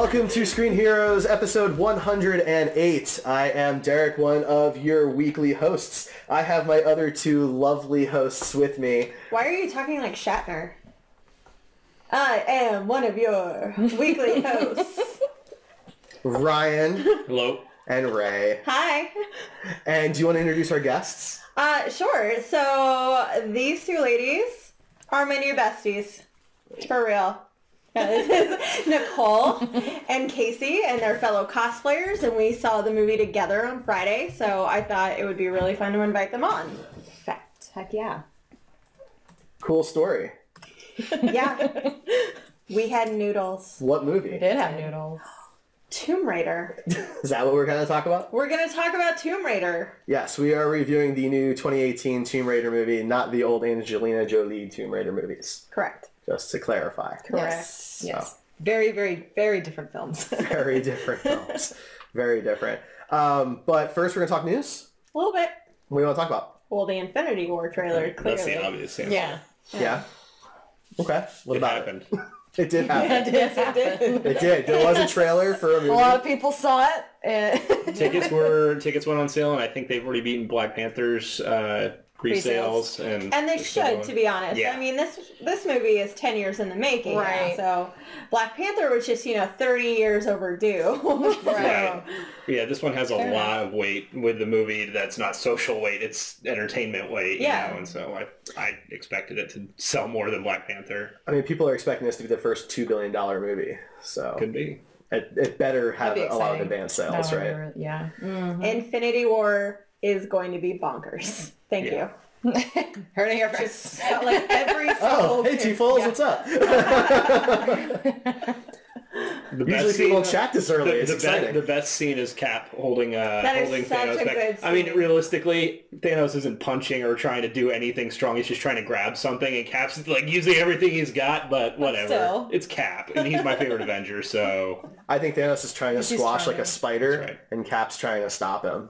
Welcome to Screen Heroes, episode 108. I am Derreck, one of your weekly hosts. I have my other two lovely hosts with me. Why are you talking like Shatner? I am one of your weekly hosts. Ryan Hello. and Rae. Hi. And do you want to introduce our guests? Uh, sure. So these two ladies are my new besties. For real. Uh, This is Nicole and Casey and they're fellow cosplayers and we saw the movie together on Friday so I thought it would be really fun to invite them on. Fact. Heck yeah. Cool story. Yeah. we had noodles. What movie? We did have noodles. Tomb Raider. Is that what we're going to talk about? We're going to talk about Tomb Raider. Yes, we are reviewing the new 2018 Tomb Raider movie, not the old Angelina Jolie Tomb Raider movies. Correct. Just to clarify. Yes. Yes. Very, very, very different films. Very different films. Very different. Um, but first, we're going to talk news. A little bit. What do you want to talk about? Well, the Infinity War trailer, clearly. That's the obvious answer. yeah. Yeah. Okay. What It about happened. it? It did happen. Yes, it did. It did. There was a trailer for a movie. A lot of people saw it. and- tickets were tickets went on sale, and I think they've already beaten Black Panther's uh, pre-sales, and And they should, going. to be honest. Yeah. I mean, this this movie is 10 years in the making. now, Right. so Black Panther was just, you know, 30 years overdue. Right. Yeah, this one has a Fair lot of weight with the movie that's not social weight; it's entertainment weight. You Yeah. know? and so I I expected it to sell more than Black Panther. I mean, people are expecting this to be the first $2 billion movie. So Could be. it, it better have That'd a lot of exciting. advanced sales, No, right? we're- Yeah. Infinity War is going to be bonkers. Thank Yeah. you. Heard it here Just first. like every Oh, single hey, T-Foles, Yeah. what's up? The Usually people chat this early. The, it's the, exciting. be- the best scene is Cap holding uh That is holding such Thanos a back. good I mean, realistically, Thanos isn't punching or trying to do anything strong. He's just trying to grab something, and Cap's like using everything he's got. But whatever, still. it's Cap, and he's my favorite Avenger. So I think Thanos is trying to He's squash trying. like a spider, right. and Cap's trying to stop him.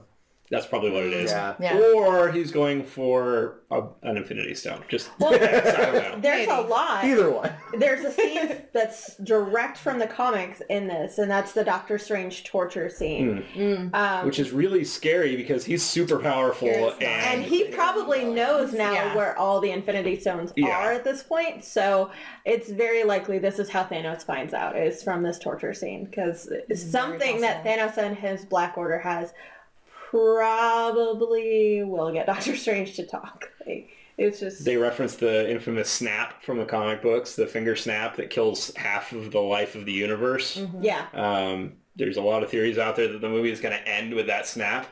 That's probably what it is. Yeah. Yeah. Or he's going for a, an Infinity Stone. Just I don't know. There's a lot. Either one. There's a scene that's direct from the comics in this, and that's the Doctor Strange torture scene. Um, Which is really scary because he's super powerful, and and he probably knows now Yeah. where all the Infinity Stones Yeah. are at this point. So it's very likely this is how Thanos finds out is from this torture scene because something that Thanos and his Black Order has probably will get Doctor Strange to talk. Like, it's just They reference the infamous snap from the comic books, the finger snap that kills half of the life of the universe. yeah. Um, there's a lot of theories out there that the movie is going to end with that snap.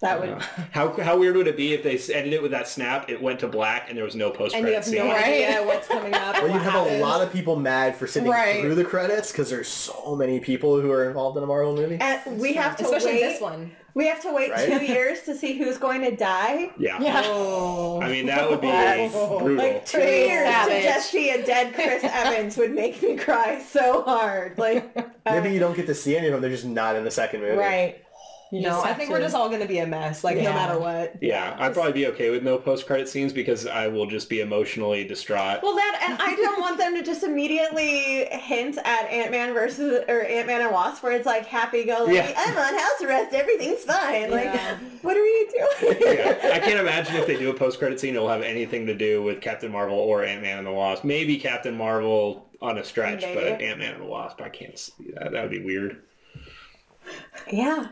That Uh, would how, how weird would it be if they ended it with that snap, it went to black, and there was no post and you have scene? no Right. idea what's coming up. or Well, you what have a lot of people mad for sitting Right. through the credits because there's so many people who are involved in a Marvel movie. And we have to Especially wait. this one. We have to wait Right? two years to see who's going to die. Yeah. Yeah. Oh. I mean, that would be That's- brutal. Like two Pretty years savage. to just see a dead Chris Evans would make me cry so hard. Like Maybe you don't get to see any of them. They're just not in the second movie. right. You just know, I think to- we're just all going to be a mess, like no matter what. yeah, I'd probably be okay with no post credit scenes because I will just be emotionally distraught. Well, that and I don't want them to just immediately hint at Ant Man versus or Ant Man and Wasp, where it's like happy go lucky. Yeah. I'm on house arrest. Everything's fine. Like, Yeah. what are you doing? yeah. I can't imagine if they do a post-credit scene, it'll have anything to do with Captain Marvel or Ant-Man and the Wasp. Maybe Captain Marvel on a stretch, but Ant-Man and the Wasp, I can't see that. That would be weird. yeah.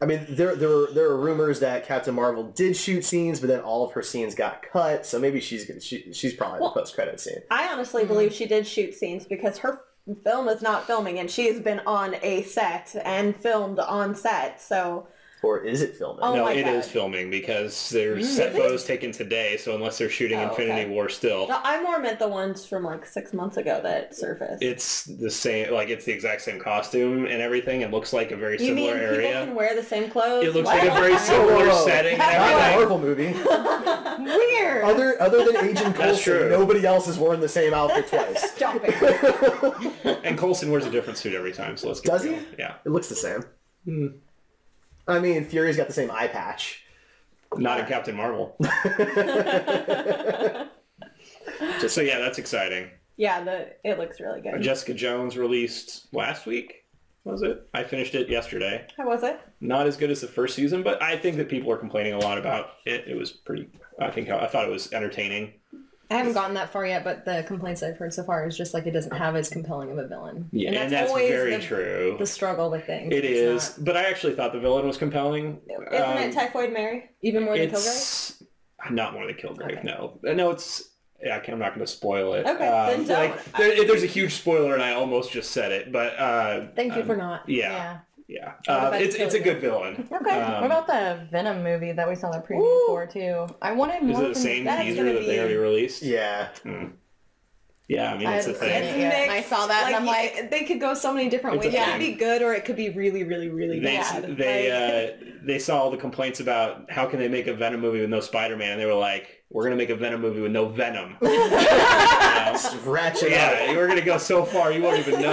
I mean, there there were, there are rumors that Captain Marvel did shoot scenes, but then all of her scenes got cut. So maybe she's gonna- she, she's probably Well- the post credit scene. I honestly mm-hmm. believe she did shoot scenes because her film is not filming and she's been on a set and filmed on set. So Or is it filming? Oh no, my it is God. filming because there's mm-hmm. set photos taken today, so unless they're shooting Oh, Infinity okay. War still, No, I more meant the ones from like six months ago that surfaced. it's the same, like it's the exact same costume and everything. It looks like a very you mean similar people area. can wear the same clothes? It looks What? like a very similar whoa, whoa. setting and Not a everything. Marvel movie. weird. Other other than Agent That's Coulson, nobody else has worn the same outfit twice. Stop it. And Coulson wears a different suit every time, so let's get Does he? real. Yeah. It looks the same. Hmm. I mean, Fury's got the same eye patch. Not in Captain Marvel. Just So yeah, that's exciting. Yeah, the it looks really good. Jessica Jones released last week. Was it? I finished it yesterday. How was it? Not as good as the first season, but I think that people are complaining a lot about it. It was pretty. I think I thought it was entertaining. I haven't gotten that far yet, but the complaints I've heard so far is just like it doesn't have as compelling of a villain. Yeah, and that's, very the, true. The struggle with things. It's not- but I actually thought the villain was compelling. Isn't Um, it Typhoid Mary? even more than Kilgrave. Not more than Kilgrave. Okay. No, Uh, no, it's. Yeah, I'm not going to spoil it. Okay, Um, then don't. like, there, there's a huge spoiler, and I almost just said it, but uh, Thank you um, for not. Yeah, yeah. I would've Uh, it's it's a good villain. Okay. Um, what about the Venom movie that we saw the preview Ooh. for too? I wanted Is more. it the same teaser that be- they already released? Yeah. Yeah, I mean, I it's a haven't seen thing. it. Yeah, I saw that and I'm like- they could go so many different It's a ways. It could be good or it could be really, really, really They bad. they Like- uh, they saw all the complaints about how can they make a Venom movie with no Spider-Man, and they were like, "We're gonna make a Venom movie with no Venom." You know? Just ratchet yeah, up. we're gonna go so far you won't even know.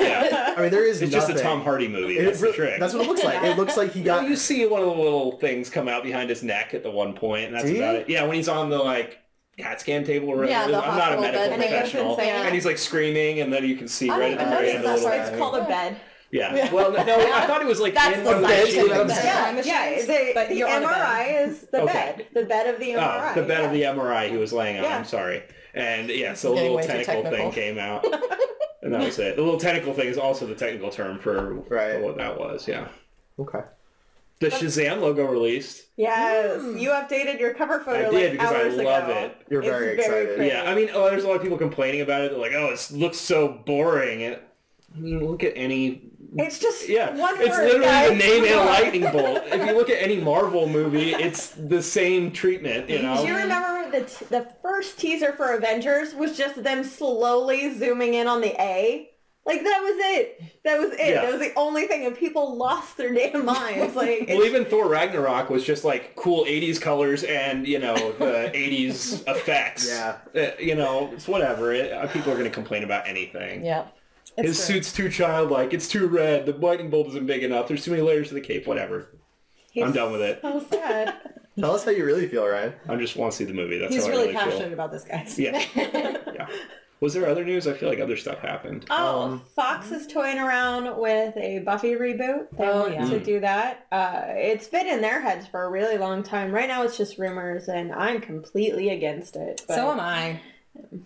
Yeah, I mean, there is it's just a. Tom Hardy movie. It That's the trick. That's what it looks like. It looks like he got. you see one of the little things come out behind his neck at the one point, and that's Do you? about it. Yeah, when he's on the like CAT scan table. Or Yeah, the I'm not a hospital medical bed And he goes professional, insane. and he's like screaming, and then you can see I right at the very end of notice the that little It's called a bed. Yeah. Well, no, I thought it was like That's in the one of the bed machines. I'm Yeah. saying. Yeah, yeah. The, But the you're the MRI is the Okay. bed. The bed of the MRI. Oh, the bed of the MRI he was laying on. Yeah. I'm sorry. And yeah, so a little tentacle thing came out. and that was it. The little tentacle thing is also the technical term for, Right. what that was, yeah. Okay. The Shazam logo released. Yes, hmm. you updated your cover photo I like did because I love ago. it. You're very very excited. pretty. Yeah, I mean, oh, there's a lot of people complaining about it. They're like, oh, it looks so boring. And, I mean, look at any... It's just Yeah, one it's word, literally guys. the name and a lightning bolt. If you look at any Marvel movie, it's the same treatment, you know? Do you remember the t- the first teaser for Avengers was just them slowly zooming in on the A? Like that was it. That was it. Yeah. That was the only thing, and people lost their damn minds. Like Well, even Thor Ragnarok was just like cool 80s colors and, you know, the 80s effects. Yeah. Uh, you know, it's whatever. It, uh, people are going to complain about anything. Yeah. His It's true. suit's too childlike. It's too red. The lightning bolt isn't big enough. There's too many layers to the cape. Whatever. he's I'm done with it. So sad. Tell us how you really feel, Ryan. I just want to see the movie. That's He's how really I really passionate feel. about this, guys. Yeah. yeah. Was there other news? I feel like other stuff happened. Oh, Um, Fox is toying around with a Buffy reboot. They Oh, want yeah. to do that. Uh, it's been in their heads for a really long time. Right now, it's just rumors, and I'm completely against it. But So am I.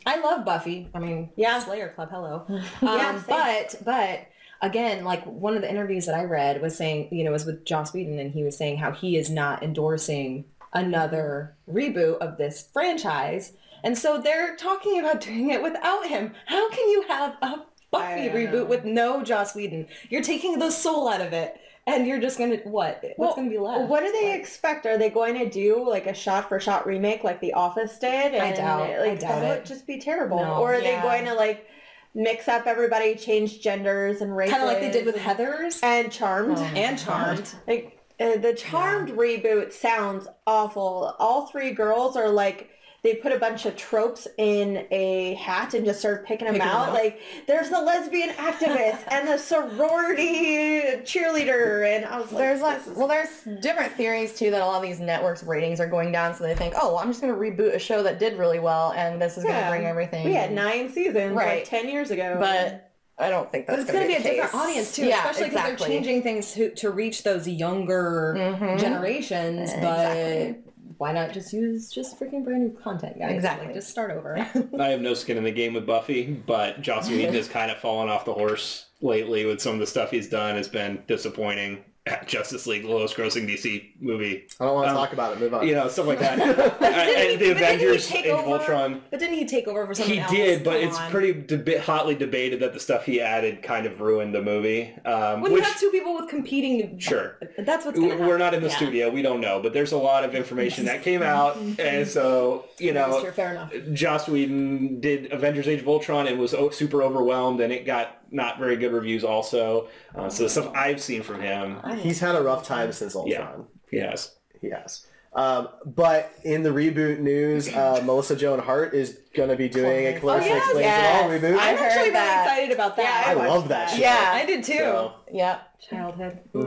I love Buffy. I mean, Yeah. Slayer Club. Hello. Yeah, Um, same. but but again, like one of the interviews that I read was saying, you know, was with Joss Whedon, and he was saying how he is not endorsing another reboot of this franchise, and so they're talking about doing it without him. How can you have a Buffy reboot know. with no Joss Whedon? You're taking the soul out of it, and you're just gonna what? What's Well, gonna be left? What do they Like, expect? Are they going to do like a shot-for-shot remake like The Office did? I And, doubt- I doubt that it. would just be terrible. No. or are they going to like mix up everybody, change genders and races? Kind of like they did with Heather's and Charmed. Oh. and Charmed. Like uh, the Charmed reboot sounds awful. All three girls are like they put a bunch of tropes in a hat and just started picking them Picking out. out. Like there's the lesbian activist and the sorority cheerleader, and I was like, There's like, is- well, there's different theories too that a lot of these networks ratings are going down, so they think, oh, I'm just going to reboot a show that did really well, and this is going to bring everything. we had nine seasons like Right. ten years ago. but I don't think that's. But it's going to be a the different audience too, Yeah, especially because exactly. they're changing things to, to reach those younger Mhm. generations. But Exactly. Why not just use just freaking brand new content, guys? Exactly. Like, just start over. I have no skin in the game with Buffy, but Joss Whedon has kind of fallen off the horse lately with some of the stuff he's done. has been disappointing. Justice League, the lowest grossing DC movie. I don't want to Um, talk about it. Move on. You know, stuff like that. didn't and he- the but didn't he Avengers, take Age over- Ultron. but didn't he take over for something He else? did, but Come it's on. pretty deba- hotly debated that the stuff he added kind of ruined the movie. Um, When which, you have two people with competing, Sure. that's what's going to happen. we're not in the Yeah. studio, we don't know, but there's a lot of information that came out, and so you know, fair enough. Joss Whedon did Avengers: Age of Ultron and was super overwhelmed, and it got not very good reviews. Also, uh, so the stuff I've seen from him, He's had a rough time since Ultron. yes, He has. Um, but in the reboot news, uh, Melissa Joan Hart is going to be doing a Clarissa yes, Explains yes. It All reboot. I I'm heard actually really that. excited about that. I I watched love that shit. Yeah. I did too. So, Yeah. Childhood. so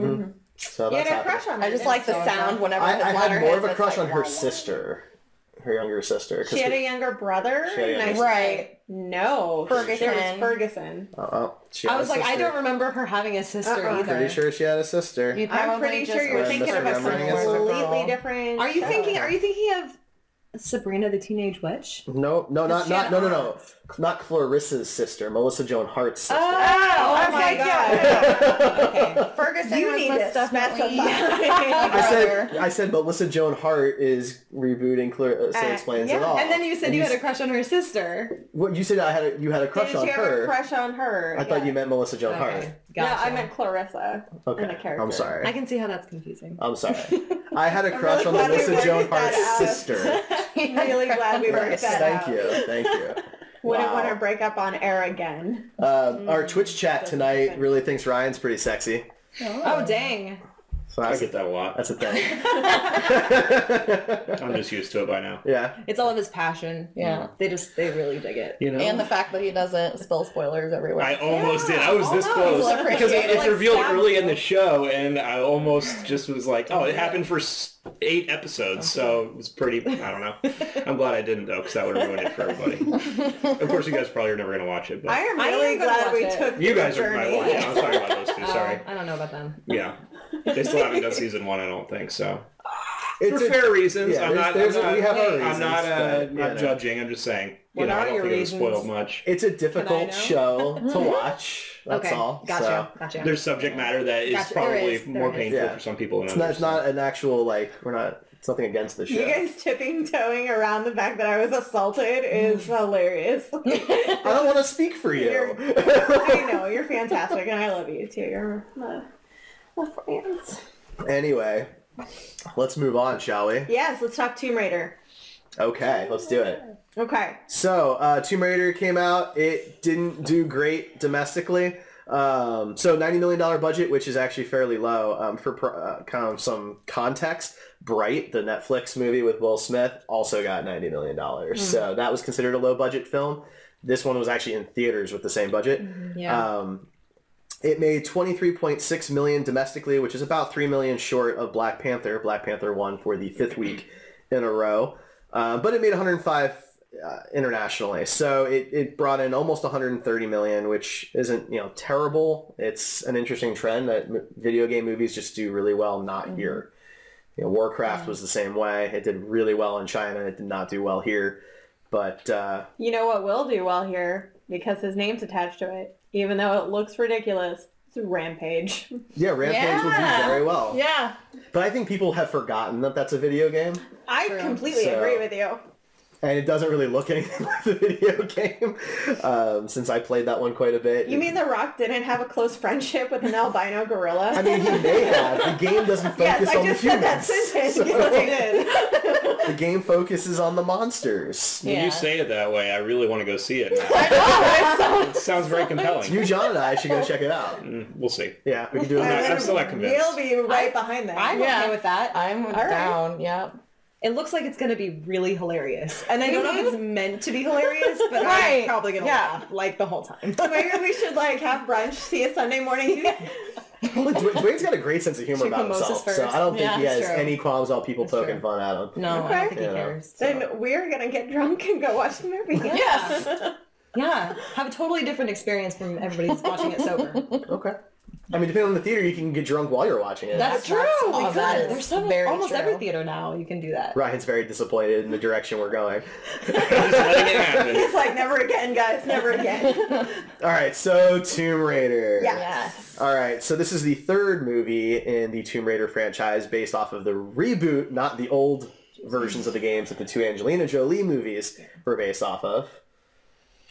You that's had a happening. crush on I just like the you? sound whenever I, his I had more of a it's crush like, on her wow. sister. Her younger sister. She had we- a younger brother. She had a younger said, Right. No. Ferguson. It was Ferguson. Oh, she I was a like, I sister. don't remember her having a sister Uh-uh. either. Pretty sure she had a sister. You I'm probably pretty just sure you're were thinking of a misremembering it. completely different. Are you show. thinking? Are you thinking of Sabrina the Teenage Witch? No, no, not She not had no, no, no, arms. Not Clarissa's sister, Melissa Joan Hart's sister. Oh, Oh my my god. Okay. Ferguson You need most to definitely. I said I said Melissa Joan Hart is rebooting Clarissa Uh, explains yeah. it all. And then you said And you s- had a crush on her sister. What you said I had a, you had a crush Did on you have her. a crush on her? I thought Yeah. you meant Melissa Joan Hart. Okay, No. I meant Clarissa. Okay. character. I'm sorry. I can see how that's confusing. I'm sorry. I had a I'm crush really on Melissa Joan that Hart's out. sister. really glad we worked Yes, that thank out. you. Thank you. Wouldn't Wow. want to break up on air again. Um, our Twitch chat tonight really thinks Ryan's pretty sexy. Oh dang! So I get that a lot. That's a thing. I'm just used to it by now. yeah. It's all of his passion. Yeah. They just they really dig it. You know. And the fact that he doesn't spill spoilers everywhere. I almost did. I was this oh, close because Appreciate it's it. revealed early stab in the show, and I almost just was like, "Oh, it happened for eight episodes," so it was pretty. I don't know. I'm glad I didn't though, because that would have ruined it for everybody. of course, you guys probably are never gonna watch it, but I am I really am glad we it. took you the guys are my journey. watch. I was talking about those two. Oh, Sorry. I don't know about them. Yeah, they still haven't done season one. I don't think so. It's for a- fair reasons. yeah, I'm not. there's a- I'm not, we have our reasons, I'm not, uh, but, not know. judging. I'm just saying. You What know, are I don't your think it was spoiled much. It's a difficult show to watch. That's okay, all. gotcha, So gotcha. There's subject matter that is Gotcha. Probably is, there more is. painful Yeah. for some people than it's not, others. it's not an actual like we're not. It's nothing against the show. You guys tipping toeing around the fact that I was assaulted is hilarious. I don't want to speak for you. You're- I know you're fantastic, and I love you too. You're my, friends. anyway, let's move on, shall we? Yes, let's talk Tomb Raider. Okay, let's do it. Okay. So, uh, Tomb Raider came out. It didn't do great domestically. Um, so, $90 million budget, which is actually fairly low. Um, for pro- uh, kind of some context, Bright, the Netflix movie with Will Smith, also got $90 million. So, that was considered a low budget film. This one was actually in theaters with the same budget. yeah. Um, it made 23.6 million domestically, which is about 3 million short of Black Panther. Black Panther won for the fifth week in a row. Uh, but it made 105 uh, internationally. So it, it brought in almost 130 million, which isn't, you know, terrible. It's an interesting trend that m- video game movies just do really well not here. You know, Warcraft was the same way. It did really well in China. It did not do well here. But uh, You know what will do well here because his name's attached to it, even though it looks ridiculous. It's Rampage. yeah, Rampage will do very well. yeah. But I think people have forgotten that that's a video game. I True. completely So- agree with you. And it doesn't really look anything like the video game um, since I played that one quite a bit. You mean The Rock didn't have a close friendship with an albino gorilla? I mean, he may have. The game doesn't focus yes, I on just the said humans. that sentence. So, did. the game focuses on the monsters. When Yeah. you say it that way, I really want to go see it. Now. I know, it sounds very compelling. You, John, and I should go check it out. Mm, We'll see. Yeah, we can do it. I'm next I'm week. still not convinced. We'll be right behind them. I'm yeah. okay with that. I'm right. down. Yeah. It looks like it's going to be really hilarious. And I don't know if it's meant to be hilarious, but Right. I'm probably going to Yeah. laugh like the whole time. Maybe we should like have brunch, see a Sunday morning. Well, Dwayne- Dwayne's got a great sense of humor Shoot about mimosas himself, so. I don't think Yeah, he has true. any qualms about people That's poking true. fun at him. No, I don't think he Yeah. cares. then we're gonna get drunk and go watch the movie. Yes. Yeah, have a totally different experience from everybody who's watching it sober. Okay. I mean, depending on the theater, you can get drunk while you're watching it. That's true. Oh, we that could. is There's some very almost true. every theater now you can do that. Ryan's very disappointed in the direction we're going. Just letting it happen. It's like never again, guys, never again. All right, so Tomb Raider. Yeah. Yes. All right, so this is the third movie in the Tomb Raider franchise based off of the reboot, not the old versions of the games that the two Angelina Jolie movies were based off of.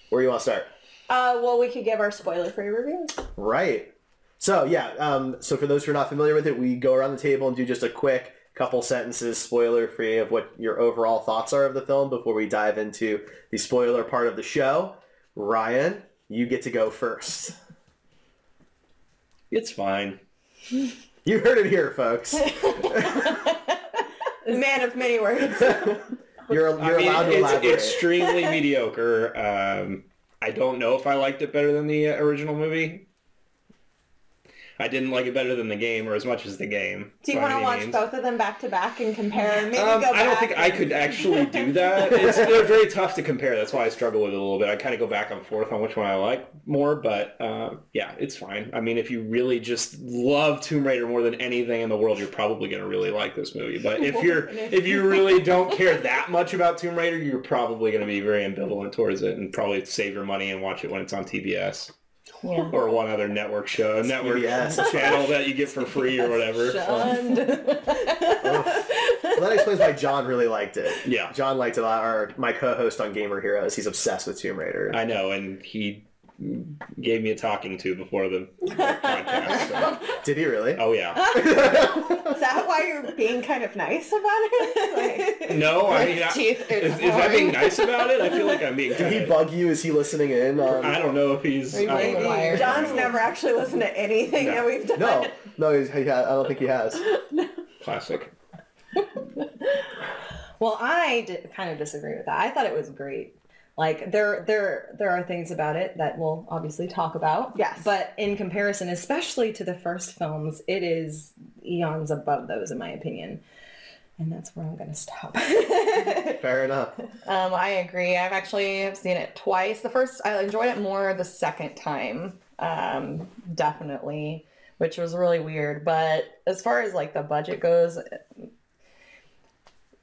Where do you want to start? Uh, well, we could give our spoiler-free review. Right. So yeah, um, so for those who are not familiar with it, we go around the table and do just a quick couple sentences, spoiler free, of what your overall thoughts are of the film before we dive into the spoiler part of the show. Ryan, you get to go first. It's fine. You heard it here, folks. Man of many words. You're, you're I mean, allowed to it's elaborate. extremely mediocre. Um, I don't know if I liked it better than the uh, original movie. I didn't like it better than the game or as much as the game. Do you want to watch means. both of them back to back and compare? Maybe Um, go back. I don't think I could actually do that. It's they're very tough to compare. That's why I struggle with it a little bit. I kind of go back and forth on which one I like more, but uh, yeah, it's fine. I mean, if you really just love Tomb Raider more than anything in the world, you're probably going to really like this movie. But if you're if you really don't care that much about Tomb Raider, you're probably going to be very ambivalent towards it and probably save your money and watch it when it's on TBS Yeah. or one other network show, network TBS. channel that you get for free or whatever. Well, that explains why John really liked it. Yeah. John liked it a lot. Or my co-host on Gamer Heroes, he's obsessed with Tomb Raider. I know, and he gave me a talking to before the podcast. so- Did he really? Oh yeah. Is that why you're being kind of nice about it? Like, No, I mean, I, Teeth is, is is I being nice about it? I feel like I'm being. Did he kinda- bug you? Is he listening in? Um, I don't know if he's. Are you I don't being a know. John's never actually listened to anything No. that we've done. No, no, he's, he ha- I don't think he has. Classic. Well, I did kind of disagree with that. I thought it was great. Like there, there, there are things about it that we'll obviously talk about. Yes. But in comparison, especially to the first films, it is eons above those, in my opinion. And that's where I'm going to stop. Fair enough. Um, I agree. I've actually seen it twice. The first, I enjoyed it more the second time, um, definitely, which was really weird. But as far as like the budget goes,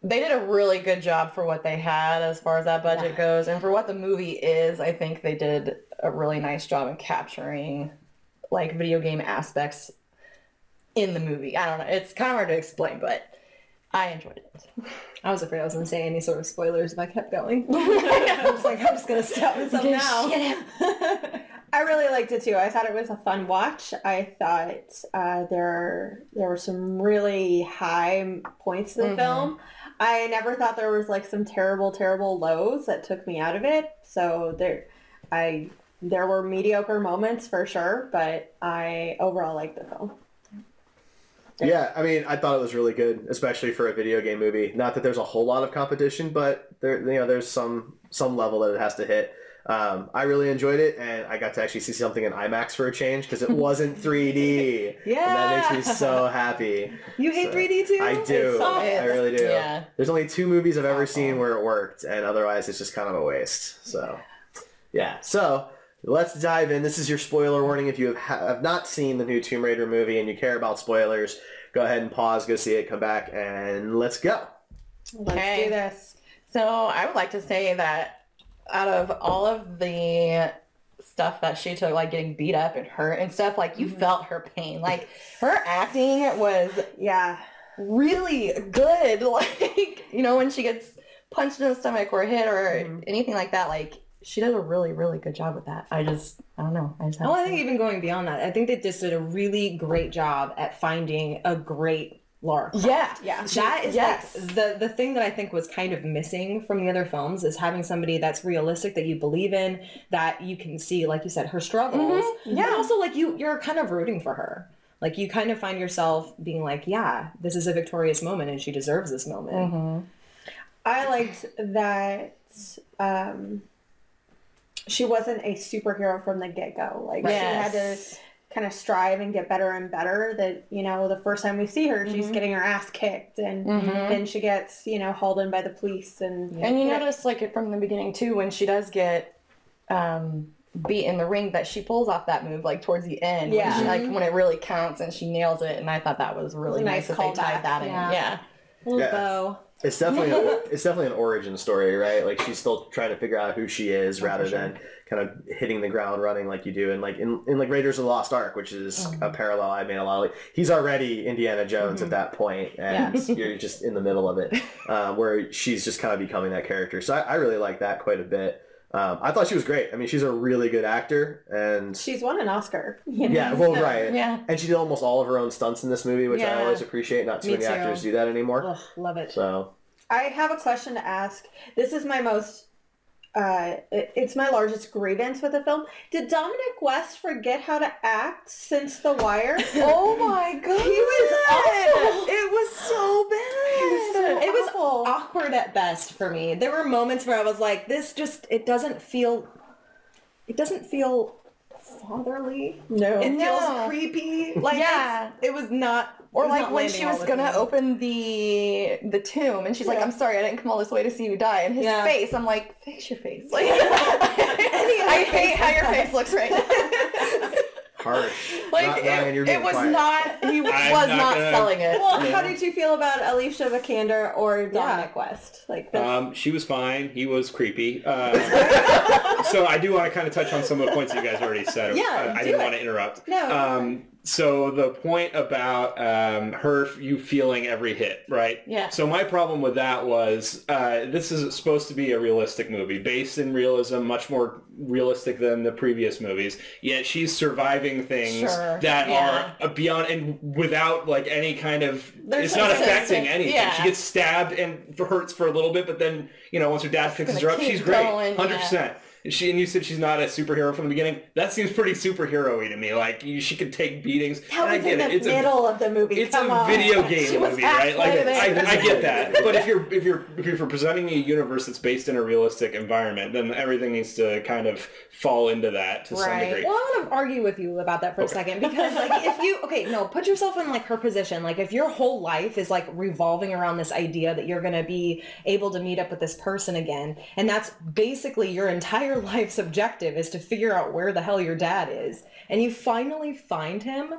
they did a really good job for what they had as far as that budget Yeah. goes, and for what the movie is. I think they did a really nice job in capturing like video game aspects in the movie. I don't know. It's kind of hard to explain, but I enjoyed it. I was afraid I was going to say any sort of spoilers if I kept going. I was like, I'm just going to stop this up now. I really liked it too. I thought it was a fun watch. I thought uh, there there were some really high points in the film. I never thought there was like some terrible, terrible lows that took me out of it. So there, I there were mediocre moments for sure, but I overall liked the film. Yeah, I mean, I thought it was really good, especially for a video game movie. Not that there's a whole lot of competition, but there, you know, there's some some level that it has to hit. Um, I really enjoyed it, and I got to actually see something in IMAX for a change because it wasn't 3D. and that makes me so happy. You hate So, 3D too? I do. I really do. yeah. There's only two movies I've ever seen where it worked, and otherwise it's just kind of a waste. So, yeah. So let's dive in. This is your spoiler warning. If you have, ha- have not seen the new Tomb Raider movie and you care about spoilers, go ahead and pause, go see it, come back, and let's go. Let's Okay. do this. So I would like to say that out of all of the stuff that she took, like getting beat up and hurt and stuff, like you mm-hmm. felt her pain. Like her acting was Yeah. really good. Like, you know, when she gets punched in the stomach or hit or mm-hmm. anything like that, like she does a really, really good job with that. I just, I don't know. I just Oh, I think even going beyond that, I think they just did a really great job at finding a great Lara. Croft. yeah. Yeah. That is Yes. like the the thing that I think was kind of missing from the other films is having somebody that's realistic that you believe in, that you can see, like you said, her struggles. Mhm. Yeah. And also like you you're kind of rooting for her. Like you kind of find yourself being like, yeah, this is a victorious moment and she deserves this moment. hmm I liked that um, she wasn't a superhero from the get go. Like she had to Yes. Kind of strive and get better and better. That you know, the first time we see her, she's Mhm. getting her ass kicked, and Mhm. then she gets you know hauled in by the police, and And you Yeah. notice like it from the beginning too when she does get um beat in the ring that she pulls off that move like towards the end. when Yeah. she- like when it really counts and she nails it and I thought that was really was nice, nice that they tied callback, that in. yeah. Yeah. Little Yeah. bow. It's definitely a, it's definitely an origin story, right? Like she's still trying to figure out who she is rather than kind of hitting the ground running like you do in like in, in like Raiders of the Lost Ark, which is a parallel I made a lot. Of, like he's already Indiana Jones at that point, and you're just in the middle of it, uh, where she's just kind of becoming that character. So I, I really like that quite a bit. Um, I thought she was great. I mean, she's a really good actor, and she's won an Oscar. you know, yeah, well, right, Yeah. And she did almost all of her own stunts in this movie, which I always appreciate. Not too Me many too. actors do that anymore. Ugh, love it. So I have a question to ask. This is my most, uh, it- it's my largest grievance with the film. Did Dominic West forget how to act since The Wire? Oh my god. He was awful. It was so bad. so it was awkward at best for me. There were moments where I was like, this just it doesn't feel it doesn't feel fatherly. No. It No. feels creepy. Like Yeah. it was not. Or like when she was gonna me. open the the tomb and she's like, I'm sorry, I didn't come all this way to see you die. And his Yeah. face, I'm like, fix your face. Like, I hate how your face looks right now. Harsh. Like Not- it, Ryan, you're it was quiet. not he was I'm not, not gonna- selling it. Well, how did you feel about Alicia Vikander or Yeah. Dominic West? Like that's Um, she was fine. He was creepy. Uh, so I do want to kind of touch on some of the points that you guys already said. Yeah, I, I do didn't it. want to interrupt. No, go Um, so the point about um, her, you feeling every hit, right? Yeah. So my problem with that was uh, this is supposed to be a realistic movie, based in realism, much more realistic than the previous movies. Yet she's surviving things Sure. that Yeah. are beyond and without like any kind of. There's it's not affecting anything. yeah. She gets stabbed and hurts for a little bit, but then you know once her dad fixes her up, she's great, going, hundred yeah. She and you said she's not a superhero from the beginning. That seems pretty superhero-y to me. Like you, she could take beatings. that and I was get in it. the It's a middle of the movie. it's Come a on. video game was movie, right? Like I. I get that. But if you're if you're if you're presenting a universe that's based in a realistic environment, then everything needs to kind of fall into that to some degree. Well, I want to argue with you about that for a second because, like, if you okay, no, put yourself in like her position. Like, if your whole life is like revolving around this idea that you're gonna be able to meet up with this person again, and that's basically your entire life's objective is to figure out where the hell your dad is, and you finally find him.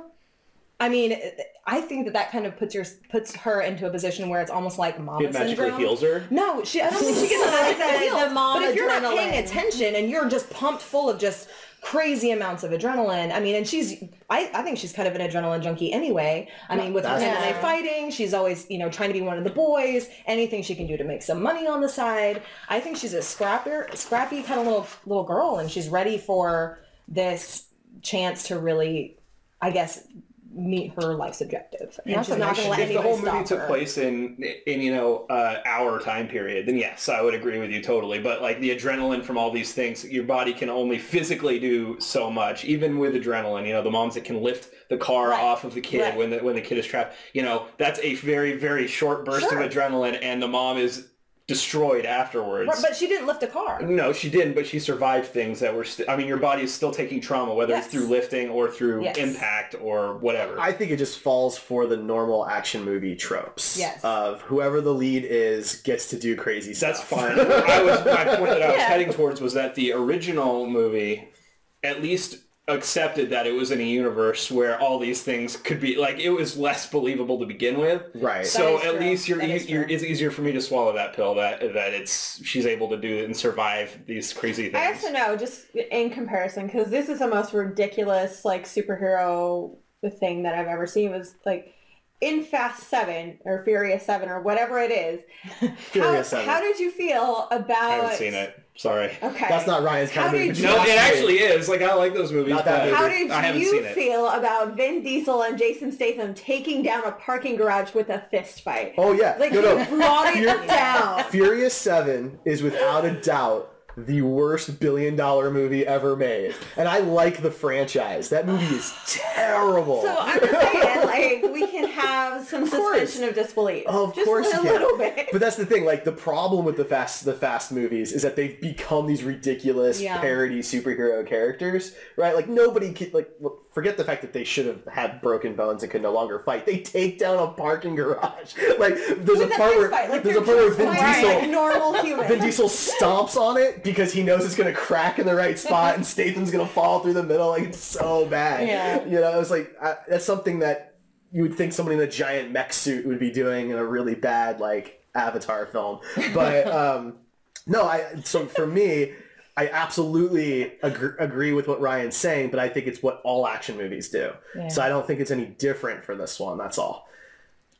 I mean, I think that that kind of puts your puts her into a position where it's almost like mama It magically syndrome. heals her. No, she. I don't think she gets magically The- healed. the mom but if you're not paying attention and you're just pumped full of just crazy amounts of adrenaline, I mean, and she's, I, I think she's kind of an adrenaline junkie anyway. I mean, with her That's- MMA fighting, she's always, you know, trying to be one of the boys. Anything she can do to make some money on the side. I think she's a scrappier, scrappy kind of little little girl, and she's ready for this chance to really, I guess, meet her life's objective. And That's she's not going to let if the whole movie took her. place in in you know uh, our time period, then yes, I would agree with you totally. But like the adrenaline from all these things, your body can only physically do so much. Even with adrenaline, you know, the moms that can lift the car Right. off of the kid Right. when the when the kid is trapped, you know, that's a very very short burst Sure. of adrenaline, and the mom is destroyed afterwards. Right, But she didn't lift a car. no, she didn't, but she survived things that were. St- I mean, your body is still taking trauma, whether it's through lifting or through Yes. impact or whatever. I think it just falls for the normal action movie tropes. Yes. Of whoever the lead is gets to do crazy That's stuff. fine. I was my point that I was Yeah. heading towards was that the original movie at least accepted that it was in a universe where all these things could be like it was less believable to begin with. Right. So at true. least you're, That is you're it's easier for me to swallow that pill that that it's she's able to do it and survive these crazy things. I things. also know, just in comparison, because this is the most ridiculous like superhero thing that I've ever seen. Was like in Fast Seven or Furious Seven or whatever it is. Furious how, Seven. how did you feel about? I haven't seen it. Sorry. Okay, That's not Ryan's kind How of movie. did but you- No, watched it actually is. Like I like those movies. Not that movie. How did I haven't you seen it. feel about Vin Diesel and Jason Statham taking down a parking garage with a fist fight? Oh yeah. Like no, no. he brought it Fur- down. Furious Seven is without a doubt the worst billion dollar movie ever made. And I like the franchise. That movie is terrible. So I'm just saying, like, we can have some course. suspension of disbelief. Of just course a little bit. But that's the thing, like the problem with the fast the fast movies is that they've become these ridiculous Yeah. parody superhero characters, right? Like nobody can like forget the fact that they should have had broken bones and could no longer fight. They take down a parking garage. Like there's With a part where like there's a part where Vin Diesel like normal human. Vin Diesel stomps on it because he knows it's gonna crack in the right spot and Statham's gonna fall through the middle. Like it's so bad. Yeah. You know, it's like I, that's something that you would think somebody in a giant mech suit would be doing in a really bad like Avatar film. But um, no, I so for me. I absolutely agree, agree with what Ryan's saying, but I think it's what all action movies do. So I don't think it's any different for this one. That's all.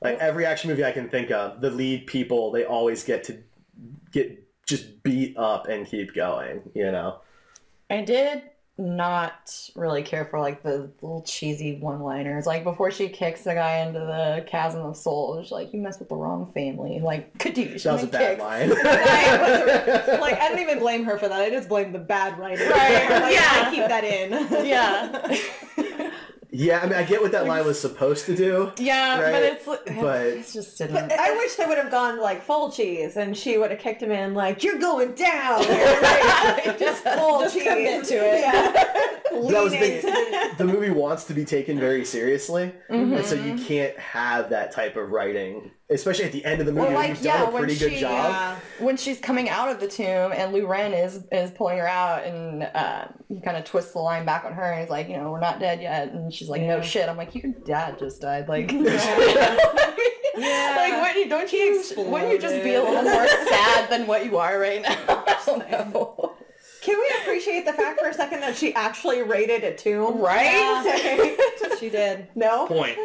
Like every action movie I can think of, the lead people they always get to get just beat up and keep going. You know. I did not really care for like the little cheesy one-liners. Like before she kicks the guy into the chasm of souls, she's like you messed with the wrong family. Like Kadoosh. That was a and bad kicks. line. like I don't even blame her for that. I just blame the bad writing. Right, Like, yeah. I keep that in. Yeah. Yeah, I mean, I get what that line was supposed to do. Yeah, Right, but it's but- it's just didn't. I wish they would have gone like full cheese, and she would have kicked him in like, "You're going down." Right? just full Just cheese. commit to it. Yeah. That was the Lean The movie wants to be taken very seriously, and so Mm-hmm. you can't have that type of writing, especially at the end of the movie. Or when like you've yeah, done a when pretty she good job. uh, when she's coming out of the tomb and Lu Ren is is pulling her out and uh, he kind of twists the line back on her and he's like, you know, we're not dead yet, and she's like, no shit. I'm like, your dad just died. Like, Yeah. like what? you- Don't you? Wouldn't you just be a little more sad than what you are right now? I don't know. Can we appreciate the fact for a second that she actually raided a tomb? Right? She did. no. Point.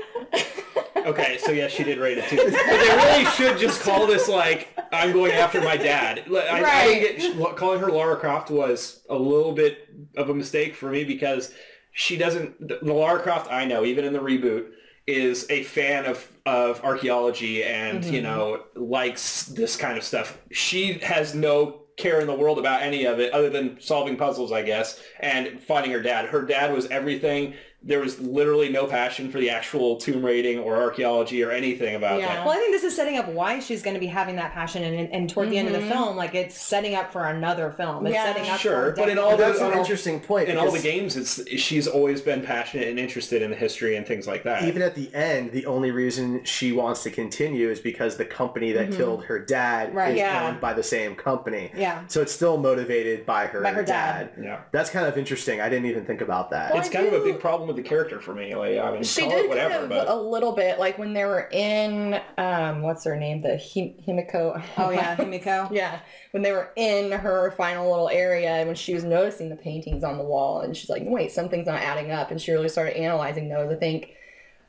Okay, so yes, she did rate it too. But they really should just call this like I'm going after my dad. I, I Right. it, calling her Lara Croft was a little bit of a mistake for me because she doesn't. The, the Lara Croft I know, even in the reboot, is a fan of of archaeology and you mm-hmm. know likes this kind of stuff. She has no care in the world about any of it other than solving puzzles, I guess, and finding her dad. Her dad was everything. There was literally no passion for the actual tomb raiding or archaeology or anything about Yeah. that. Well, I think this is setting up why she's going to be having that passion, and, and toward the end of the film, like it's setting up for another film. It's Yeah. setting up Sure, for but in decades. all the- That's an all- interesting point. In all the games, it's she's always been passionate and interested in the history and things like that. Even at the end, the only reason she wants to continue is because the company that killed her dad Mm-hmm. Right. is Yeah. owned by the same company. Yeah. So it's still motivated by her, By her dad. Yeah. That's kind of interesting. I didn't even think about that. it's I kind of a big problem with the character for me. Like, I mean, She did whatever, kind of but a little bit like when they were in um what's her name the Him- Himiko Oh yeah, Himiko. yeah when they were in her final little area and when she was noticing the paintings on the wall and she's like wait something's not adding up and she really started analyzing those I think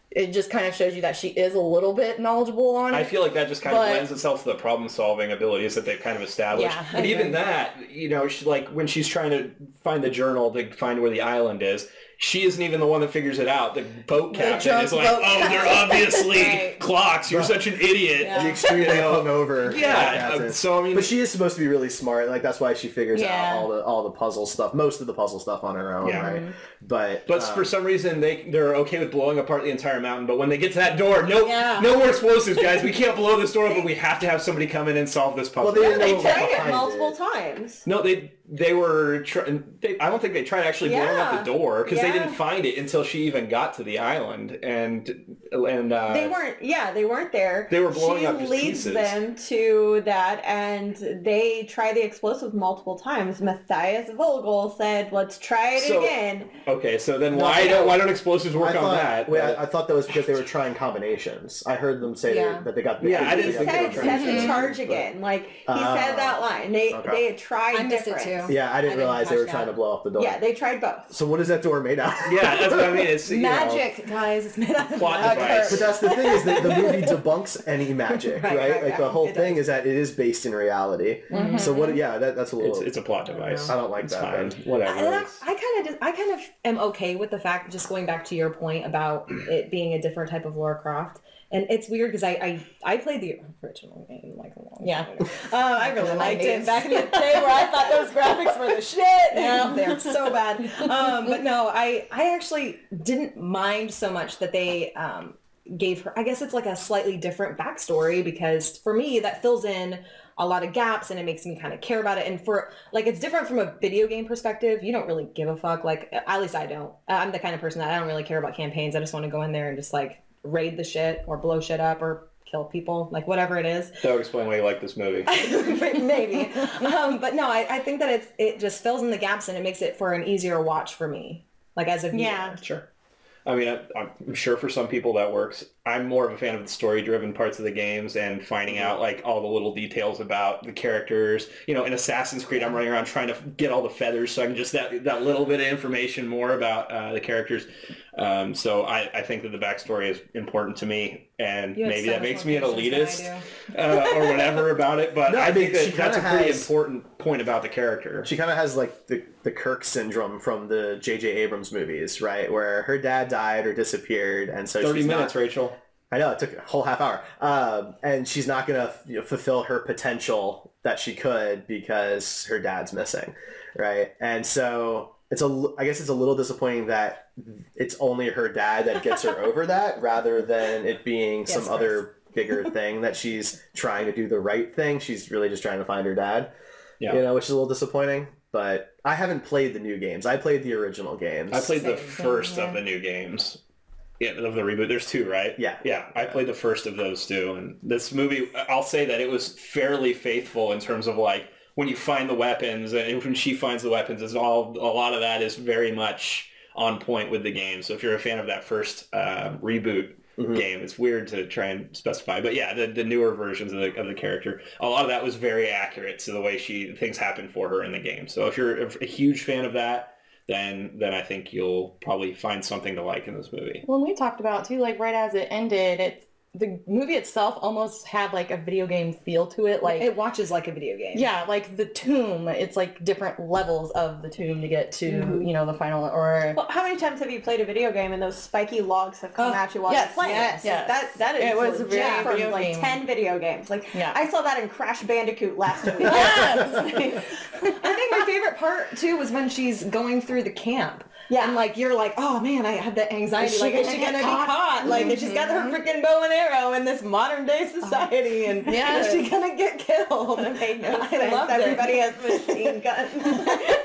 it just kind of shows you that she is a little bit knowledgeable on it I feel like that just kind of lends itself to the problem-solving abilities that they've kind of established. Yeah, and even that, you know, she, like when she's trying to find the journal to find where the island is, she isn't even the one that figures it out. The boat captain drunk is like, boat "Oh, they're obviously Right. clocks. You're such an idiot." Yeah. the extremely hungover. Yeah, captain. uh, so I mean, But she is supposed to be really smart. Like that's why she figures Yeah. out all the all the puzzle stuff, most of the puzzle stuff on her own, Yeah. right? But But um, for some reason, they they're okay with blowing apart the entire mountain. But when they get to that door, no, Yeah. no more explosives, guys. We can't blow this door, but we have to have somebody come in and solve this puzzle. well, they didn't They what tried it multiple it. times. no, they they were. Try, they, I don't think they tried actually blowing Yeah. up the door because they didn't find it until she even got to the island, and and uh, They weren't. Yeah, they weren't there. They were blowing she up just leads pieces. them to that, and they try the explosive multiple times. Matthias Vogel said, "Let's try it So- again." Okay, so then No, why I- don't why don't explosives work I on thought, that? wait, I, I thought that was because they were trying combinations. I heard them say Yeah. that they got. Yeah, I didn't got think they said were trying set to the do charge but- again. Like he Ah. said that line. They Okay. they had tried I missed it different. Too. Yeah, I didn't I didn't realize they catch were that. trying to blow up the door. Yeah, they tried both. So what is that door made out? of? yeah, that's what I mean. It's you know, Magic, guys. It's made out of Plot magic. device. But that's the thing is that the movie debunks any magic, right? Right, right, like the whole It thing does. is that it is based in reality. Mm-hmm. So what? Yeah, that, that's a little. it's, it's a plot device. I don't like it's that, Fine. Whatever. I, I kind of, I kind of am okay with the fact, just going back to your point about it being a different type of Lara Croft. And it's weird because I, I, I played the original game like a long Yeah. time ago. Uh, I really liked it back in the day where I thought those graphics were the shit. Yeah, they're so bad. Um, but no, I, I actually didn't mind so much that they um, gave her. I guess it's like a slightly different backstory because for me that fills in a lot of gaps and it makes me kind of care about it. And for like, it's different from a video game perspective. You don't really give a fuck. Like, at least I don't. I'm the kind of person that I don't really care about campaigns. I just want to go in there and just like raid the shit or blow shit up or kill people, like whatever it is. that would explain why you like this movie. Maybe. Um, but no, I, I think that it's it just fills in the gaps and it makes it for an easier watch for me. Like as a viewer. Yeah. Sure. I mean, I, I'm sure for some people that works. I'm more of a fan of the story-driven parts of the games and finding out like all the little details about the characters. You know, in Assassin's Creed, I'm running around trying to get all the feathers so I can just that that little bit of information more about uh, the characters. Um, so I, I think that the backstory is important to me, and You maybe so that makes me an patience than I elitist uh, or whatever about it. But No, I I think that that's a kinda pretty has- important point about the character. She kind of has like the, the Kirk syndrome from the J.J. Abrams movies, right? Where her dad died or disappeared, and so Thirty she's minutes, Not, Rachel. I know it took a whole half hour, um, and she's not gonna you know, fulfill her potential that she could because her dad's missing, right? And so it's a I guess it's a little disappointing that it's only her dad that gets her over that rather than it being some Chris. other bigger thing that she's trying to do the right thing. She's really just trying to find her dad. Yeah. You know, which is a little disappointing. But I haven't played the new games. I played the original games. I played the Same thing, first yeah. of the new games. Yeah, of the reboot. There's two, right? Yeah. Yeah, I played the first of those two, and this movie, I'll say that it was fairly faithful in terms of like when you find the weapons and when she finds the weapons, it's all a lot of that is very much on point with the game. So if you're a fan of that first uh, reboot Mhm. game, it's weird to try and specify, but yeah, the, the newer versions of the, of the character, a lot of that was very accurate to the way she things happen for her in the game. So if you're a huge fan of that, then then I think you'll probably find something to like in this movie. When we talked about too, like right as it ended, it the movie itself almost had like a video game feel to it. Like It watches like a video game. yeah, like the tomb. It's like different levels of the tomb to get to Mm-hmm. you know the final or. Well, how many times have you played a video game and those spiky logs have come Oh, at you while yes, you're playing? yes, yes. That that is It was legit from video like game. ten video games. Like Yeah. I saw that in Crash Bandicoot last week. I think my favorite part too was when she's going through the camp. Yeah. And like you're like, oh man, I have that anxiety. Is she like, is she gonna caught? be caught? Like, and she's got her mm-hmm. freaking bow and arrow in this modern day uh, society, and Yes. is she gonna get killed? It made no I sense. loved Everybody it. has machine guns.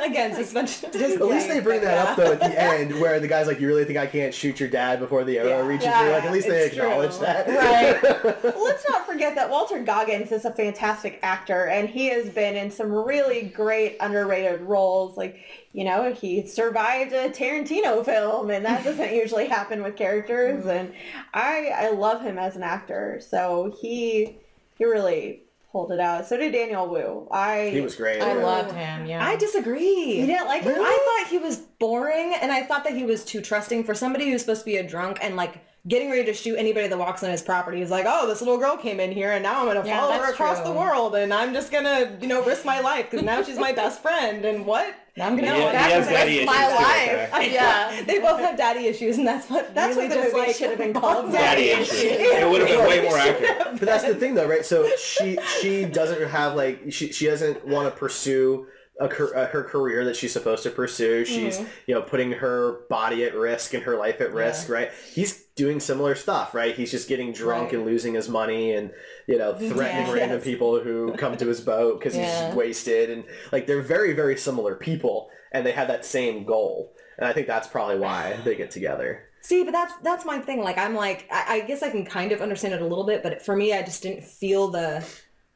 Again, suspension. Just At least they bring that up though at the end, where the guy's like, "You really think I can't shoot your dad before the arrow Yeah. reaches Yeah, you?" Like, at least they acknowledge true. that. Right. Let's not forget that Walton Goggins is a fantastic actor, and he has been in some really great underrated roles. Like, you know, he survived a Tarantino film, and that doesn't usually happen with characters. Mm. And I, I love him as an actor, so he, he really pulled it out. So did Daniel Wu. I he was great. I loved him. Yeah. I disagree. You didn't like him? I thought he was boring, and I thought that he was too trusting for somebody who's supposed to be a drunk and like getting ready to shoot anybody that walks on his property. He's like, oh, this little girl came in here, and now I'm gonna Yeah, follow her across true. the world, and I'm just gonna, you know, risk my life because now she's my best friend. And what? I'm gonna No, go he back has daddy issues my too, life. okay. Yeah. they both have daddy issues, and that's what That's really what the movie like should have been called. Daddy Daddy issues. issues. It would have been way more accurate. But that's the thing, though, right? So she she doesn't have like she she doesn't want to pursue a, her career that she's supposed to pursue. She's mm-hmm. you know putting her body at risk and her life at risk, right? He's doing similar stuff, right? He's just getting drunk Right. and losing his money and you know threatening Yeah. random Yes. people who come to his boat because Yeah. he's wasted and like they're very very similar people and they have that same goal. And I think that's probably why they get together. See, but that's that's my thing. Like I'm like I, I guess I can kind of understand it a little bit, but for me, I just didn't feel the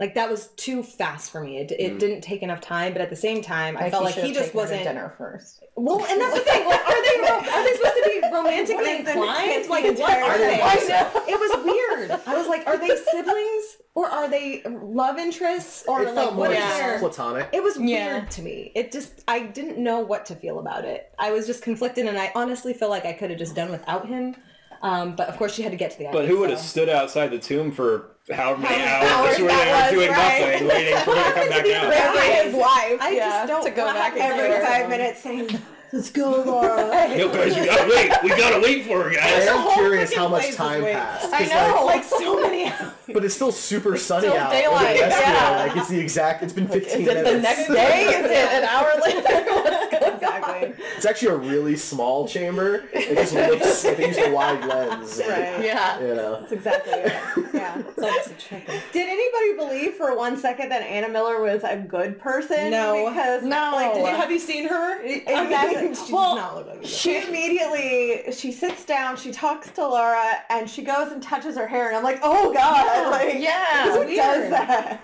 like that was too fast for me. It, it didn't take enough time, but at the same time, I, felt like he just wasn't. dinner first. Well, and that's the thing. Like, are they are they supposed to be romantically Wait, then inclined? Like what entire are they? thing. I know. It was weird. I was like, are they siblings or are they love interests or It like felt more what is yeah. their platonic. it was Yeah. weird to me. It just I didn't know what to feel about it. I was just conflicted, and I honestly feel like I could have just done without him. Um, but of course, she had to get to the. But who would have so. stood outside the tomb for however many many hours, hours where that they were was, doing right? nothing, waiting for her to come back out? Right. his life. I Yeah, just don't to go back Every Every five minutes saying, let's go, Laura. No, guys, we gotta wait. We gotta wait for her, guys. I am curious how much time passed. I 'cause, know. like, like so many hours. but it's still super sunny still out. daylight, with the it. yeah. Like it's the exact. It's been 15 Is it minutes. the next day? Is it an hour later? exactly. It's actually a really small chamber. It just looks like they used a wide lens. and, Right. yeah. You know. That's exactly it. Yeah. It's almost a trick. Did anybody believe for one second that Ana Miller was a good person? No. Because No. like, did you Have you seen her? Exactly. She Well, does not look like She immediately she sits down, she talks to Laura, and she goes and touches her hair, and I'm like, oh god, like Yeah. who Weird. does that?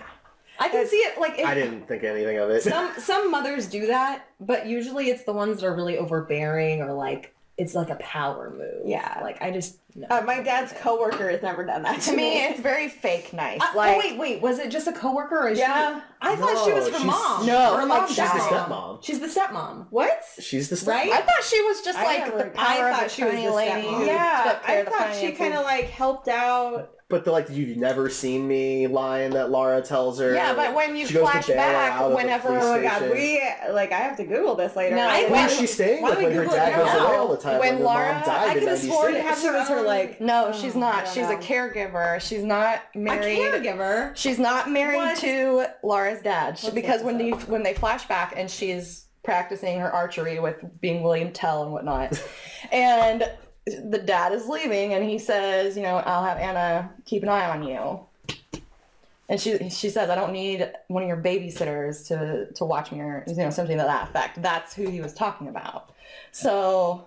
I can see it like if I didn't think anything of it. some some mothers do that, but usually it's the ones that are really overbearing or like it's like a power move. Yeah. Like I just no. Uh, my dad's coworker has never done that to, To me, it's very fake nice. Uh, like, oh wait, wait, was it just a coworker or is Yeah. she I thought she was her she's- mom. No, her her mom mom's She's the stepmom. She's the stepmom. What? She's the stepmom. Right? I thought she was just I like the power I thought of she was the lady. stepmom. Yeah, I thought she kind of like helped out. But the like, you've never seen me line that Lara tells her. Yeah, but when you she goes to flash back, out of the whenever- Oh my god, we like I have to Google this later. No, I, when Where's she staying Why with when we her dad it goes now? away all the time? When When, her mom died I in could have sworn 96. Heather was her like No, she's oh, not. She's know. a caregiver. She's not married. a caregiver. She's not married What? to Lara's dad She- Let's because when this you when they flash back and she's practicing her archery with being William Tell and whatnot. and the dad is leaving and he says, you know, I'll have Ana keep an eye on you. And she she says, I don't need one of your babysitters to to watch me or you know something to that effect. That's who he was talking about. So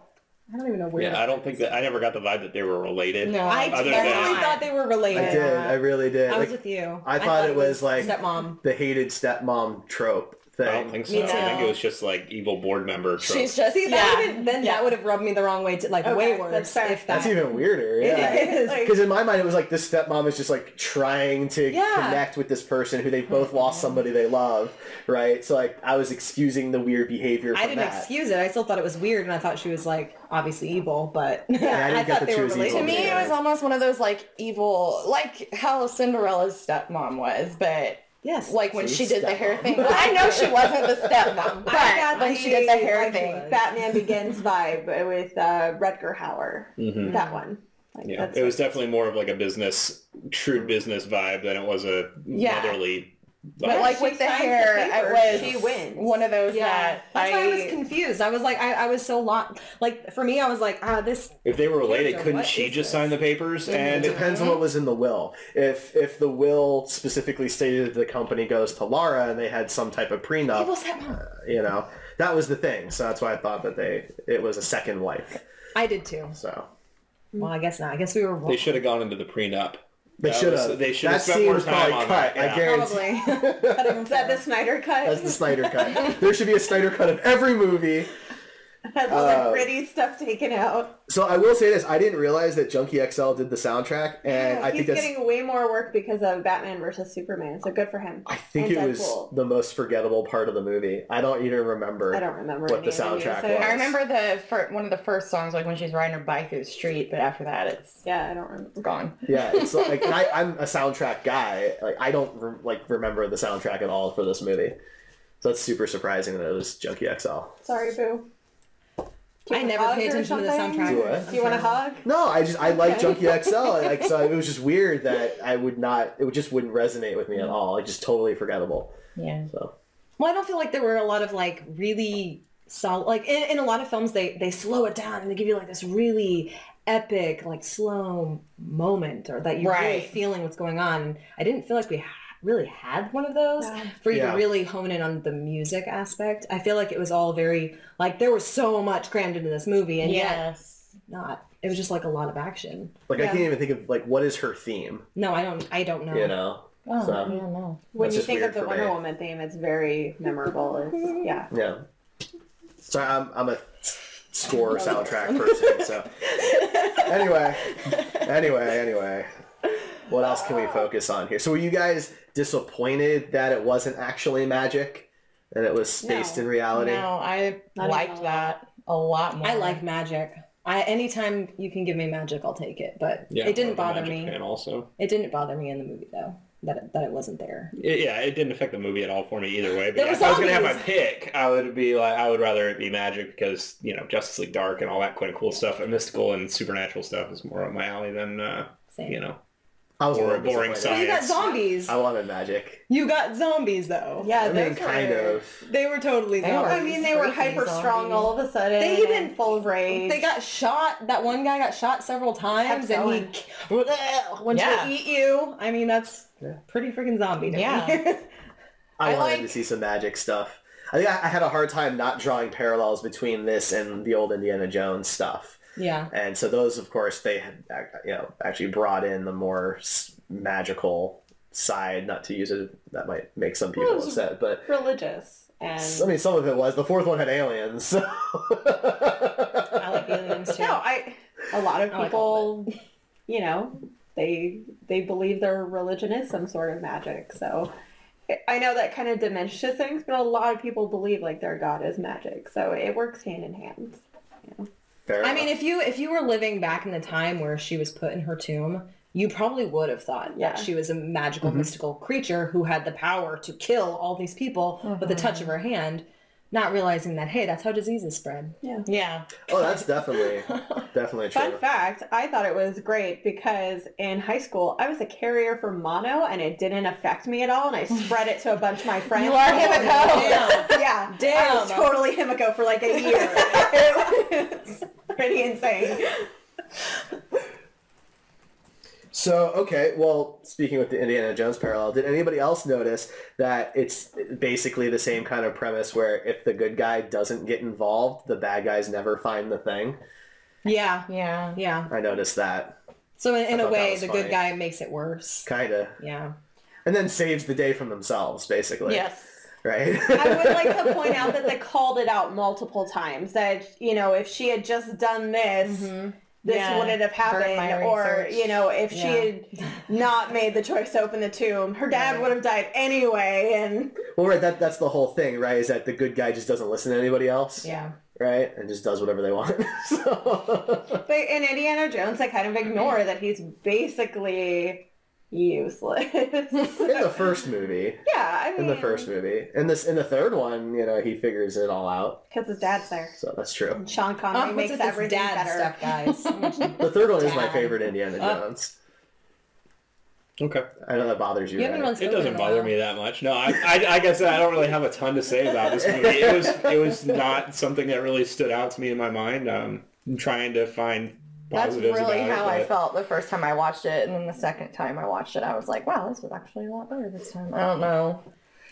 I don't even know where. Yeah, I don't think that I never got the vibe that they were related. no, I Other totally than- thought they were related. I did. I really did. I was Like, with you. I thought it was like- stepmom. the hated stepmom trope thing. I don't think so. Me I think it was just like evil board member trope. she's just See, yeah, that would've- then yeah. that would have rubbed me the wrong way, to, like Okay, way worse. fair. If that, That's even weirder. Yeah. is. Because in my mind, it was like this stepmom is just like trying to Yeah. connect with this person who they both lost mm-hmm. somebody they love, right? So like I was excusing the weird behavior. From I didn't that. excuse it. I still thought it was weird, and I thought she was like obviously evil, but I I, thought they were related. To me, Yeah. it was almost one of those like evil, like how Cinderella's stepmom was, but yes, like when she did the hair thing. I know she wasn't the stepmom, but I got when the- she did the hair like, thing, Batman Begins vibe with uh, Rutger Hauer. Mhm. That one. Like, Yeah, it was definitely more of like a business, true business vibe than it was a Yeah. motherly. But vibe. like with the signs the hair, paper, it was she wins. one of those Yeah. that That's I, why I was confused. I was like, I, I was so lost. Like for me, I was like, ah, this. if they were related, couldn't she just this? sign the papers? It And it depends on what was in the will. If if the will specifically stated the company goes to Lara and they had some type of prenup, evil stepmom. you know, that was the thing. So that's why I thought that they it was a second wife. I did too. So Well, I guess not. I guess we were wrong. they should have gone into the prenup. They should have. They should have that spent scene more was time probably on cut. that. Yeah. I guarantee. Probably. Is that the Snyder cut? That's the Snyder cut. There should be a Snyder cut of every movie. Has all Uh, the gritty stuff taken out. So I will say this: I didn't realize that Junkie XL did the soundtrack, and Yeah, I think that's. getting way more work because of Batman versus Superman. So good for him. I think and it was the most forgettable part of the movie. I don't even remember. I don't remember what the of the soundtrack music. was. I remember the fir- one of the first songs, like when she's riding her bike through the street, but after that, it's Yeah, I don't remember. gone. Yeah, it's like and I, I'm a soundtrack guy. Like I don't re- like remember the soundtrack at all for this movie, so that's super surprising that it was Junkie XL. Sorry, Boo. Do you I never hug pay attention to the soundtrack. Do what? Do you want a hug? No, I just I like Okay. Junkie XL. Like so, it was just weird that I would not. It just wouldn't resonate with me at all. Like just totally forgettable. Yeah. So Well, I don't feel like there were a lot of like really solid. Like in, in a lot of films, they they slow it down and they give you like this really epic, like slow moment, or that you're really feeling what's going on. I didn't feel like we ha- really had one of those No. for you Yeah. to really hone in on the music aspect. I feel like it was all very like there was so much crammed into this movie, and yet Yes. not. It was just like a lot of action. like I can't even think of like what is her theme. No, I don't. I don't know. You know. Oh, So- yeah, no. When That's you think of the Wonder me. Woman theme, it's very memorable. It's, yeah. Yeah. Sorry, I'm I'm a score soundtrack person. So anyway, anyway, anyway. What else can we focus on here? So were you guys disappointed that it wasn't actually magic and it was spaced No. in reality? No, I Not liked that a lot more. I like magic. I anytime you can give me magic, I'll take it. But Yeah, it didn't bother me. Fan also. It didn't bother me in the movie though that it, that it wasn't there. Yeah, it didn't affect the movie at all for me either way. But yeah, if I was gonna have my pick, I would be like, I would rather it be magic because you know Justice League Dark and all that kind of cool stuff, and mystical and supernatural stuff is more up my alley than uh, Same. you know. I was a Or little boring disappointed. you got science. zombies. I wanted magic. You got zombies though. Yeah, I mean, kind were- of. They were totally They were. zombies. I mean, they were Freaking hyper strong all of a sudden. They even- and full of rage. They got shot. That one guy got shot several times, and he wants Yeah. to eat you. I mean, that's Yeah. pretty freaking zombie. to me. Yeah. I, I wanted to see some magic stuff. I think I, I had a hard time not drawing parallels between this and the old Indiana Jones stuff. Yeah. And so those, of course, they had you know actually brought in the more magical side. Not to use it, that might make some people Well, upset, but religious and I mean, some of it was. The fourth one had aliens. So. I like aliens too. no, I a lot of I like people, you know, they they believe their religion is some sort of magic. So I know that kind of diminishes things, but a lot of people believe like their god is magic. So it works hand in hand. Fair I enough. mean, if you if you were living back in the time where she was put in her tomb, you probably would have thought Yeah. that she was a magical, Mm-hmm. mystical creature who had the power to kill all these people with the touch of Mm-hmm. her hand. not realizing that hey, that's how diseases spread. Yeah. Yeah. Oh, that's definitely definitely true. Fun fact, I thought it was great because in high school I was a carrier for mono and it didn't affect me at all and I spread it to a bunch of my friends. You are Himiko. Yeah. Damn. I was totally Himiko for like a year. pretty insane. So okay, well, speaking with the Indiana Jones parallel, did anybody else notice that it's basically the same kind of premise where if the good guy doesn't get involved, the bad guys never find the thing? Yeah, Yeah. yeah. I noticed that. So in, in a way, the funny. good guy makes it worse. Kinda. Yeah. And then saves the day from themselves, basically. Yes. Right? I would like to point out that they called it out multiple times that, you know, if she had just done this, mm-hmm. this Yeah. wouldn't have happened. Or, you know, if she had not made the choice to open the tomb, her dad would have died anyway. And well, right, that, that's the whole thing, right? Is that the good guy just doesn't listen to anybody else, Yeah. right? And just does whatever they want. so... but in Indiana Jones, they kind of ignore mm-hmm. that he's basically useless. in the first movie. yeah, I mean, In the first movie. In this in the third one, you know, he figures it all out. because his dad's there. So that's true. Sean Connery Oh, makes with everything dad better. stuff, guys? The third one is my favorite Indiana Uh, Jones. Okay. I know that bothers you. you right? It doesn't bother me that much. No, I, I, I guess I don't really have a ton to say about this movie. It was, it was not something that really stood out to me in my mind. Um, I'm trying to find That's really how it, I felt the first time I watched it, and then the second time I watched it, I was like, "Wow, this was actually a lot better this time." I don't know.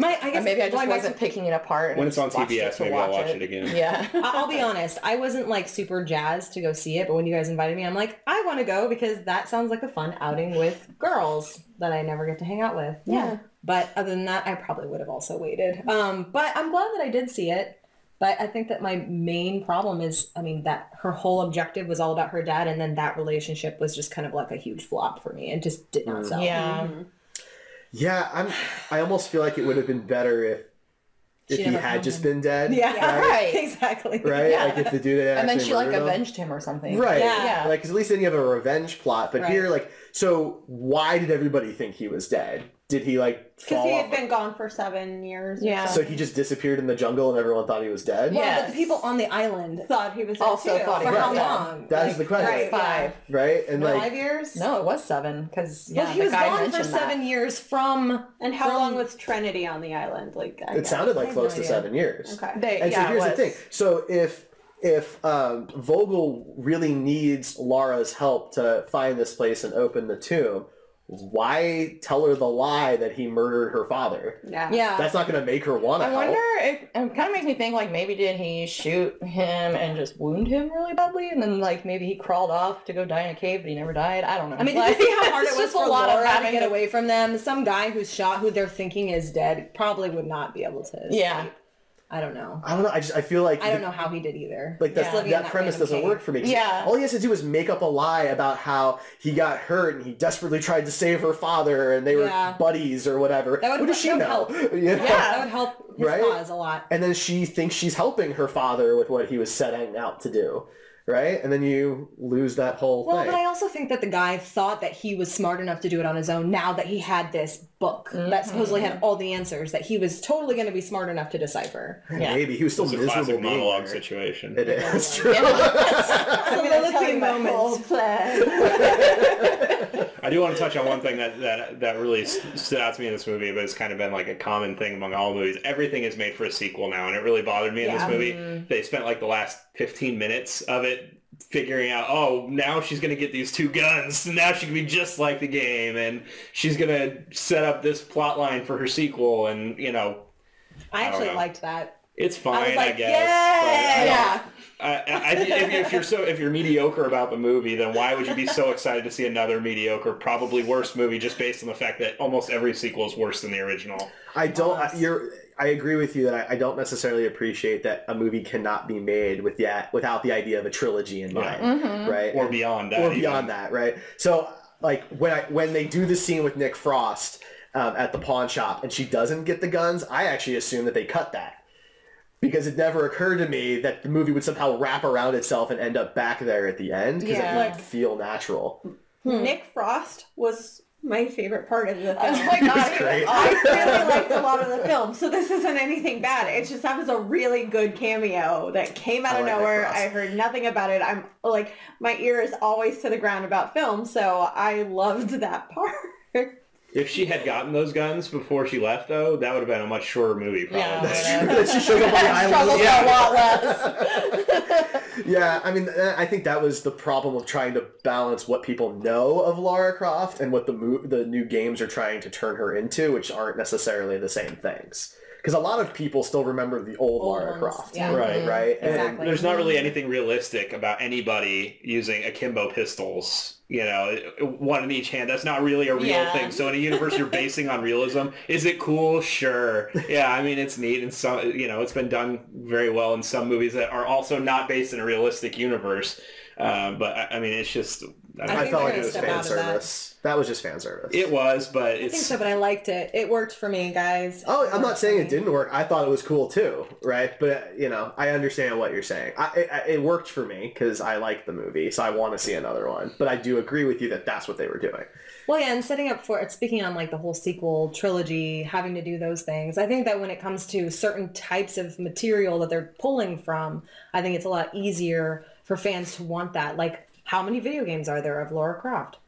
My, I guess Or maybe I just going wasn't to- picking it apart. and When it's on just watched it TBS, to maybe I'll watch watch it again. Yeah. I- I'll be honest. I wasn't like super jazzed to go see it, but when you guys invited me, I'm like, I want to go because that sounds like a fun outing with girls that I never get to hang out with. Yeah. But other than that, I probably would have also waited. Um, but I'm glad that I did see it. But I think that my main problem is, I mean, that her whole objective was all about her dad, and then that relationship was just kind of like a huge flop for me. It just did not mm. sell. Yeah. Mm-hmm. Yeah, I'm. I almost feel like it would have been better if if She he had just him. been dead. Yeah, Right. exactly. Right. Yeah. Like if the dude had And then she like him. avenged him or something. Right. Yeah. Yeah. Like 'cause at least then you have a revenge plot. But Right. here, like, so why did everybody think he was dead? Did he like Because fall he off? had been gone for seven years. Yeah. So he just disappeared in the jungle and everyone thought he was dead. Well, Yes. but the people on the island, thought he was dead Also too. thought he for was how dead. long? That's the question. right. Five. Right. And like Five years? No, it was seven because yeah, well, he the was guy gone for mentioned that. seven years from. And how from- long was Trinity on the island? Like I it guess. sounded like close no to idea. seven years. Okay. They, And yeah, so here's the thing. So if if um, Vogel really needs Lara's help to find this place and open the tomb, why tell her the lie that he murdered her father? Yeah. Yeah. That's not going to make her want to I help. wonder. It, it kind of makes me think like maybe did he shoot him and just wound him really badly, and then like maybe he crawled off to go die in a cave, but he never died. I don't know. I mean, like, did you see how hard it's it was just for a lot of Laura to get away from them? Some guy who's shot, who they're thinking is dead, probably would not be able to. escape. Yeah. I don't know. I don't know. I just I feel like I don't know how he did either. Like that's, Yeah. That that premise doesn't cave. work for me. Yeah. All he has to do is make up a lie about how he got hurt and he desperately tried to save her father and they were Yeah. buddies or whatever. That would- what does she know? help. You know? Yeah, that would help his Right? cause a lot. And then she thinks she's helping her father with what he was setting out to do. Right? And then you lose that whole Well, thing. but I also think that the guy thought that he was smart enough to do it on his own now that he had this book that mm-hmm. supposedly had all the answers that he was totally going to be smart enough to decipher. Yeah. Maybe he was still It's a miserable classic being monologue there. situation. It is true. I'm gonna Soliloquy moment. whole plan. I do want to touch on one thing that, that, that really stood out to me in this movie, but it's kind of been like a common thing among all movies. Everything is made for a sequel now, and it really bothered me in Yeah. this movie. Mm-hmm. They spent like the last 15 minutes of it figuring out, oh, now she's going to get these two guns, now she can be just like the game, and she's going to set up this plot line for her sequel, and, you know, I don't actually know. liked that. it's fine, I was like, guess. yay! I don't- Yeah. I, I, I if, if you're so if you're mediocre about the movie, then why would you be so excited to see another mediocre, probably worse movie just based on the fact that almost every sequel is worse than the original? I don't. I, you're. I agree with you that I, I don't necessarily appreciate that a movie cannot be made with yet without the idea of a trilogy in mind, Mm-hmm. right? Or And- beyond that. or even. beyond that, right? So like when I when they do the scene with Nick Frost um, at the pawn shop and she doesn't get the guns, I actually assume that they cut that because it never occurred to me that the movie would somehow wrap around itself and end up back there at the end because Yeah. it would feel natural. Hmm. Nick Frost was my favorite part of the Oh film. my god. great. I really liked a lot of the film, so this isn't anything bad. It's just that was a really good cameo that came out I of like Nick nowhere. Frost. I heard nothing about it. I'm like, my ear is always to the ground about film, so I loved that part. If she had gotten those guns before she left, though, that would have been a much shorter movie, probably. Yeah. That she shows up on the island. Yeah. a lot less. Yeah, I mean, I think that was the problem of trying to balance what people know of Lara Croft and what the mo- the new games are trying to turn her into, which aren't necessarily the same things. Because a lot of people still remember the old, Old Lara ones, Croft, yeah. Right. Right, And- Exactly. There's not really anything realistic about anybody using akimbo pistols. You know, one in each hand. That's not really a real Yeah. thing. So in a universe you're basing on realism, is it cool? Sure. Yeah, I mean it's neat and some. You know, it's been done very well in some movies that are also not based in a realistic universe. Um, but I, I mean, it's just. I, I I, felt like it was fan out of that. service. That. was just fan service. It was, but I think it's. so, but I liked it. It worked for me, guys. Oh, I'm not saying for it didn't work. I thought it was cool too, right? But you know, I understand what you're saying. I, it, it worked for me because I like the movie, so I want to see another one. But I do agree with you that that's what they were doing. Well, yeah, and setting up for speaking on like the whole sequel trilogy, having to do those things. I think that when it comes to certain types of material that they're pulling from, I think it's a lot easier for fans to want that. Like, how many video games are there of Laura Croft?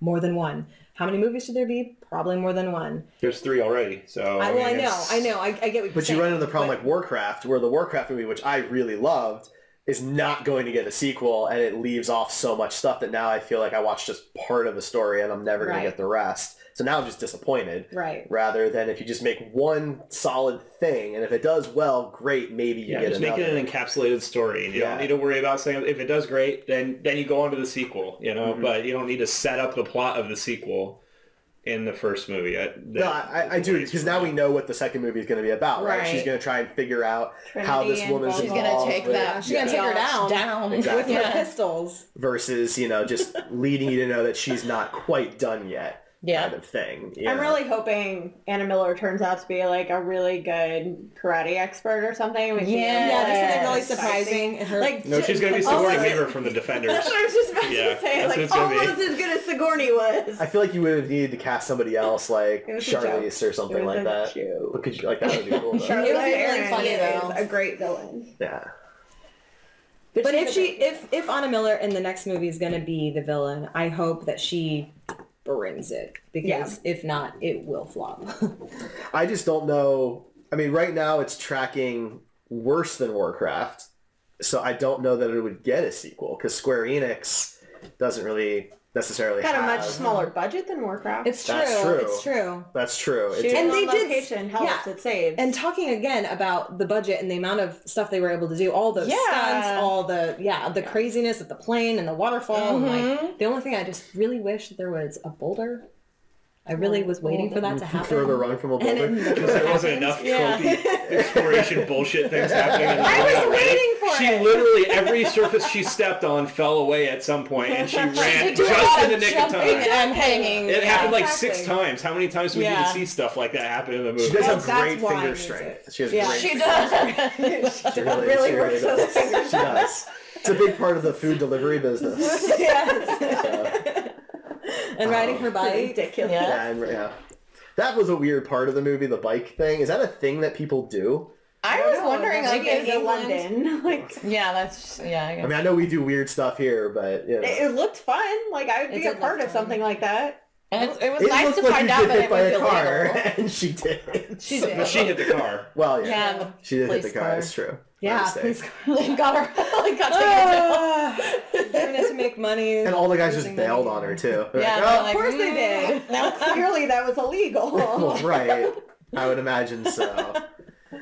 More than one. How many movies should there be? Probably more than one. There's three already. So I, well, I mean, know, I know, I, I get what you're But saying. you run into the problem but- like Warcraft, where the Warcraft movie, which I really loved, is not going to get a sequel, and it leaves off so much stuff that now I feel like I watched just part of the story, and I'm never going Right. to get the rest. So now I'm just disappointed. Right. Rather than if you just make one solid thing, and if it does well, great, maybe you Yeah, get just another. make it an encapsulated story. You Yeah. don't need to worry about saying if it does great, then then you go on to the sequel. You Mm-hmm. know, but you don't need to set up the plot of the sequel in the first movie. I, No, I, I do because now we know what the second movie is going to be about, right? Right. She's going to try and figure out how this and woman's She's She's gonna take with- that. She's gonna take her down. down. Exactly. With Yeah. her pistols. versus you know just leading you to know that she's not quite done yet, Yeah. kind of thing. you I'm really hoping Ana Miller turns out to be like a really good karate expert or something. We can Yeah. Yeah, there's something really surprising. Her, Like No, she's gonna be almost Sigourney as- Weaver from the Defenders. That's what I was just about Yeah, to say. that's Like it's gonna be. almost as good as Sigourney was. I feel like you would have needed to cast somebody else, like It was a joke. Charlize or something like that. joke. Because like that would be cool. Though. Charlize It would be really funny, is though. a great villain. Yeah. But she's if she, if if Ana Miller in the next movie is going to be the villain, I hope that she brings it because if not, it will flop. I just don't know. I mean, right now it's tracking worse than Warcraft, so I don't know that it would get a sequel because Square Enix doesn't really necessarily got a have. much smaller budget than Warcraft. it's true. That's true. It's true. That's true. It's, Shooting And on they did- location helps. yeah. It saves. And talking again about the budget and the amount of stuff they were able to do, all those Yeah. stunts, all the yeah, the craziness of the plane and the waterfall. And like mm-hmm. the only thing I just really wish there was a boulder. I really was waiting for that to happen. further run from a And boulder. Because there wasn't happened. enough trophy exploration bullshit things happening. In the I was waiting for She it. She literally every surface she stepped on fell away at some point, and she ran do a lot just in the nick of jumping time. and hanging. It yeah. happened like exactly. six times. How many times do we need Yeah. to see stuff like that happen in the movie? She does have great finger strength. She has Yeah. great. She does. She really, really she works those does. fingers. She does. It's a big part of the food delivery business. Yes. And riding oh. her bike. ridiculous. Yeah. Yeah, and, yeah. That was a weird part of the movie, the bike thing. Is that a thing that people do? I was know, wondering, like, maybe in is London, like Yeah, that's yeah. I I guess. mean, I know we do weird stuff here, but you know. it, it looked fun. Like I would It be a did part look of fun. something like that. And it, it was It nice looked to like find you out get that hit it by was a car, illegal. and she did. She did. But she hit the car. Well, yeah, Yeah, the she did hit the police car. car. It's true. My Yeah, mistake. please. They got her. Like, got taken to jail. Ah, doing it to make money. And all the guys just bailed money. on her too. They're Yeah, like, "Oh, like, Of course they "Mm." did. Now clearly that was illegal. well, right. I would imagine so.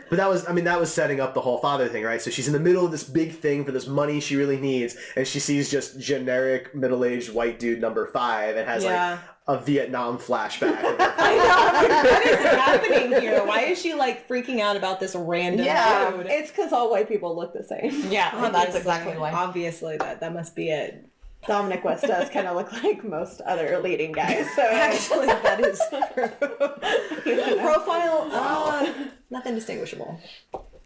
But that was, I mean, that was setting up the whole father thing, right? So she's in the middle of this big thing for this money she really needs, and she sees just generic middle-aged white dude number five and has Yeah. like a Vietnam flashback. I know. What is happening here? Why is she like freaking out about this random Yeah. dude? it's because all white people look the same. Yeah, that's exactly why. Obviously, that that must be it. Dominic West does kind of look like most other leading guys. So Actually, that is true. Profile, uh, nothing distinguishable.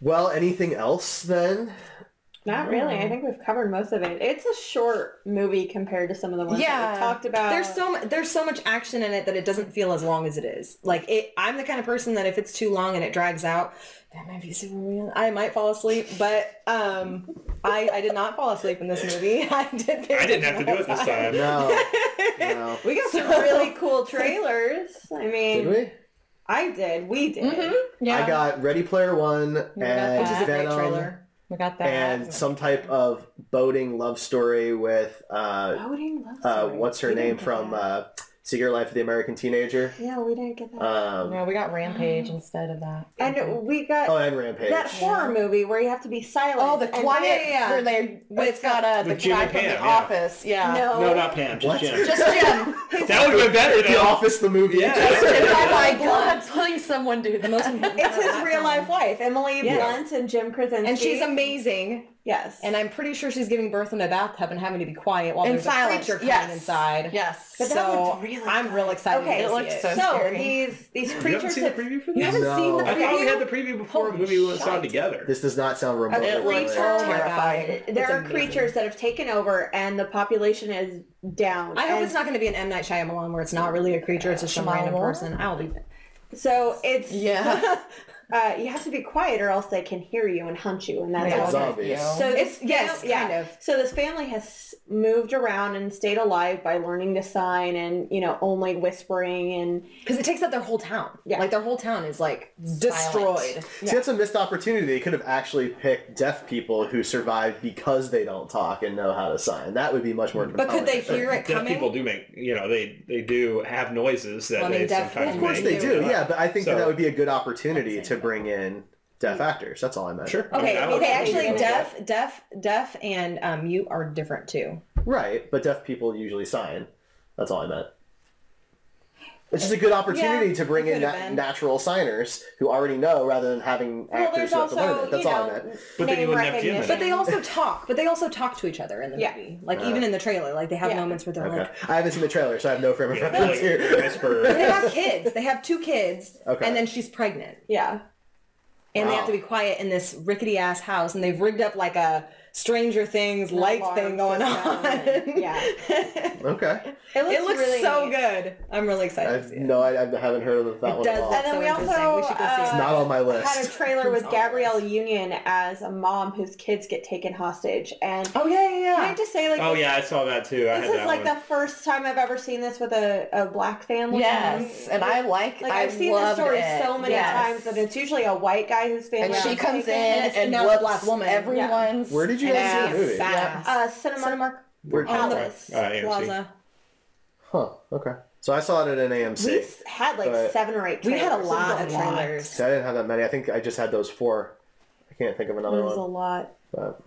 Well, anything else then? Not really. I think we've covered most of it. It's a short movie compared to some of the ones that we've talked about. There's so mu- there's so much action in it that it doesn't feel as long as it is. Like it, I'm the kind of person that if it's too long and it drags out, that might be super real. I might fall asleep, but um, I I did not fall asleep in this movie. I did. I didn't have to do it this time. No, no. we got some really cool trailers. I mean, Did we? I did. We did. Yeah. I got Ready Player One and that. Which is a great Venom trailer. We got that. and some type of boating love story with uh, Voting love uh, story. what's her We name from that. uh, Secret Life of the American Teenager. Yeah, we didn't get that. Um, no, we got Rampage instead of that. and we got oh, and Rampage. that horror movie where you have to be silent. Oh, the quiet yeah, yeah, yeah. where they it's got uh, the Jim guy and from Pam, the yeah. office. Yeah. No, No, not Pam. Just What? Jim. Just Jim. that would have been better The. Office, the movie. Yeah. oh my god, please someone do the most It's his real life wife, Emily Yes. Blunt and Jim Krasinski. And she's amazing. Yes. And I'm pretty sure she's giving birth in a bathtub and having to be quiet while In there's silence, a creature coming yes. inside. Yes. But so looked really I'm real excited. Okay, it see looked it. so so scary. these these You haven't creatures seen the have preview for You haven't No. seen the preview. I thought we had the preview before the movie went shit. on together. This does not sound remotely It looks familiar. Oh my terrifying. God. there It's are amazing. creatures that have taken over and the population is down. I hope And it's not going to be an M Night Shyamalan where it's not really a creature; it's just some random person. I'll be. So it's Yeah. uh, you have to be quiet or else they can hear you and hunt you, and that's Yeah. all. Zombies. So It's- this yes, fam- yeah. kind of. So this family has moved around and stayed alive by learning to sign and you know only whispering and Because it takes up their whole town. Yeah. Like their whole town is like destroyed. See, that's a missed opportunity. They could have actually picked deaf people who survived because they don't talk and know how to sign. That would be much more. But could they hear it coming? Deaf coming? people do make, you know, they they do have noises that Well, I mean, they deaf- sometimes Of course they do. Yeah, but I think that, that would be a good opportunity to bring in deaf actors. That's all I meant. Sure. I mean, Okay, I would- okay. Actually, go deaf, deaf, deaf, and um, mute are different too. Right, but deaf people usually sign. That's all I meant. It's just a good opportunity Yeah, to bring in could na- natural signers who already know rather than having well, actors there's who have to learn it. That's you all I meant. But then you name wouldn't have Jim recognition. But they also talk. But they also talk to each other in the Yeah. movie. Like even in the trailer, like they have Yeah. moments where they're Okay. like, I haven't seen the trailer, so I have no frame of reference here. they have kids. They have two kids, Okay. and then she's pregnant, yeah. and they have to be quiet in this rickety ass house, and they've rigged up like a Stranger Things light alarm thing going on. and- yeah. Okay. It looks, it looks really so good. I'm really excited I've, see it. no, I, I haven't heard of that It one does at all. And then so we also We should go see uh, It's not on my list. had a trailer with It's Gabrielle. Union as a mom whose kids get taken hostage. And Oh yeah, yeah, can I yeah. just say, like, Oh this, yeah, I saw that too. I this had is that like one. the first time I've ever seen this with a, a black family. Yes, and I like. Like I I've seen this story it. so many Yes. times that it's usually a white guy whose family And she comes in taken. and now a whoops black woman. everyone's. Where did you guys see ass. the movie? Fast. Uh, Cinema Cinemark Where- on the Right. Uh, Plaza. Huh. Okay. So I saw it at an AMC. We had like seven or eight. We had a lot of trailers. See, I didn't have that many. I think I just had those four. I can't think of another one. It another was a lot. But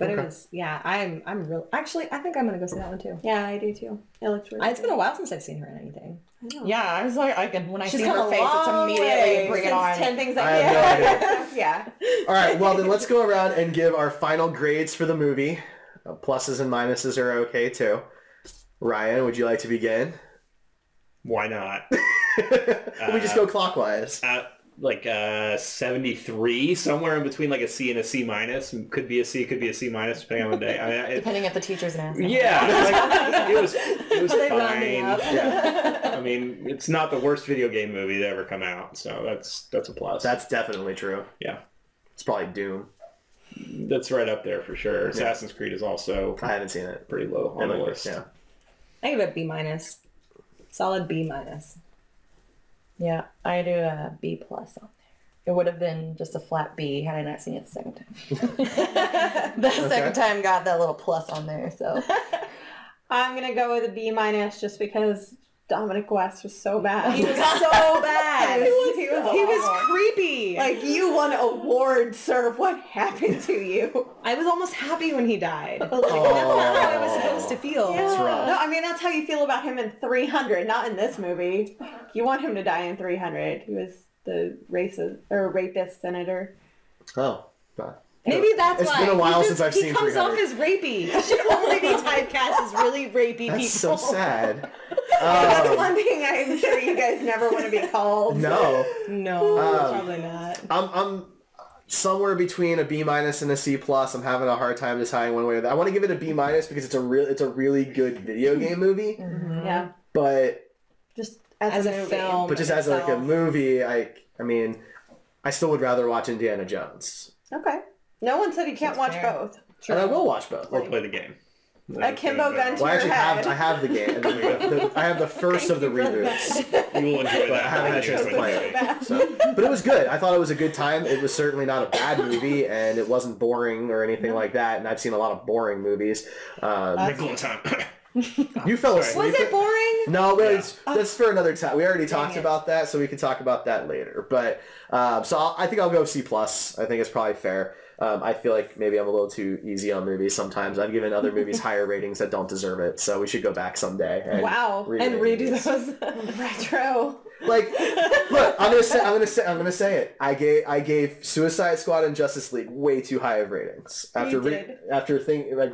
But it was yeah. I'm I'm real. Actually, I think I'm gonna go see that one too. Yeah, I do too. It looks really. I- It's been a while since I've seen her in anything. I know. Yeah, I was like, I can when I She's see her face, it's immediately way bring it on. ten things. I have no yeah. all right. Well, then let's go around and give our final grades for the movie. Uh, pluses and minuses are okay too. Ryan, would you like to begin? Why not? we just go clockwise. Uh, like uh, 73, somewhere in between like a C and a C minus. Could be a C, could be a C minus, depending on the day. I mean, it, Depending if the teacher's an asshole. yeah, like, it was it was Are they rounding fine. Yeah, I mean, it's not the worst video game movie to ever come out, so that's that's a plus. that's definitely true. yeah, It's probably Doom. that's right up there for sure. Assassin's Creed is also I haven't seen it. pretty low on the list. Yeah. I give it B minus. Solid B minus. Yeah, I do a B plus on there. It would have been just a flat B had I not seen it the second time. the second time got that little plus on there, so I'm gonna go with a B minus just because Dominic West was so bad. He was so bad. He was- he was He was creepy. like you won awards, sir. What happened to you? I was almost happy when he died. Like, Oh. that's not how I was supposed to feel. That's rough. No, I mean that's how you feel about him in 300, not in this movie. You want him to die in 300. He was the racist or rapist senator. Oh. God. Maybe that's It's why. been a while He since I've seen. he comes off as rapey. He should only be typecast as really rapey That's so sad. That's Um, one thing I'm sure you guys never want to be called. no. No, Um, probably not. I'm, I'm somewhere between a B minus and a C plus. I'm having a hard time deciding one way or the other. I want to give it a B minus because it's a real it's a really good video game movie, Yeah. but Just as, As a, a movie. film. but just as like a itself. movie, I I mean, I still would rather watch Indiana Jones, Okay. No one said you can't That's watch fair. both. and I will watch both. Or play the game. Akimbo gun to Well, I actually your have. I have the game. and the- the- I have the first of the reboots. You will enjoy But I that. haven't had a chance to play it. So, but it was good. I thought it was a good time. It was certainly not a bad movie, and it wasn't boring or anything like that. And I've seen a lot of boring movies. Um, Nickel in time. you fell sorry. asleep. Was it boring? No, but Yeah. it's, that's for another time. We already talked it. about that, so we can talk about that later. But um, so I'll, I think I'll go C plus. I think it's probably fair. Um, I feel like maybe I'm a little too easy on movies sometimes. I've given other movies higher ratings that don't deserve it, so we should go back someday. And Wow. and redo these. those. Retro. Like, look, I'm gonna say, I'm gonna say, I'm gonna say it. I gave, I gave Suicide Squad and Justice League way too high of ratings after You re- after think, like,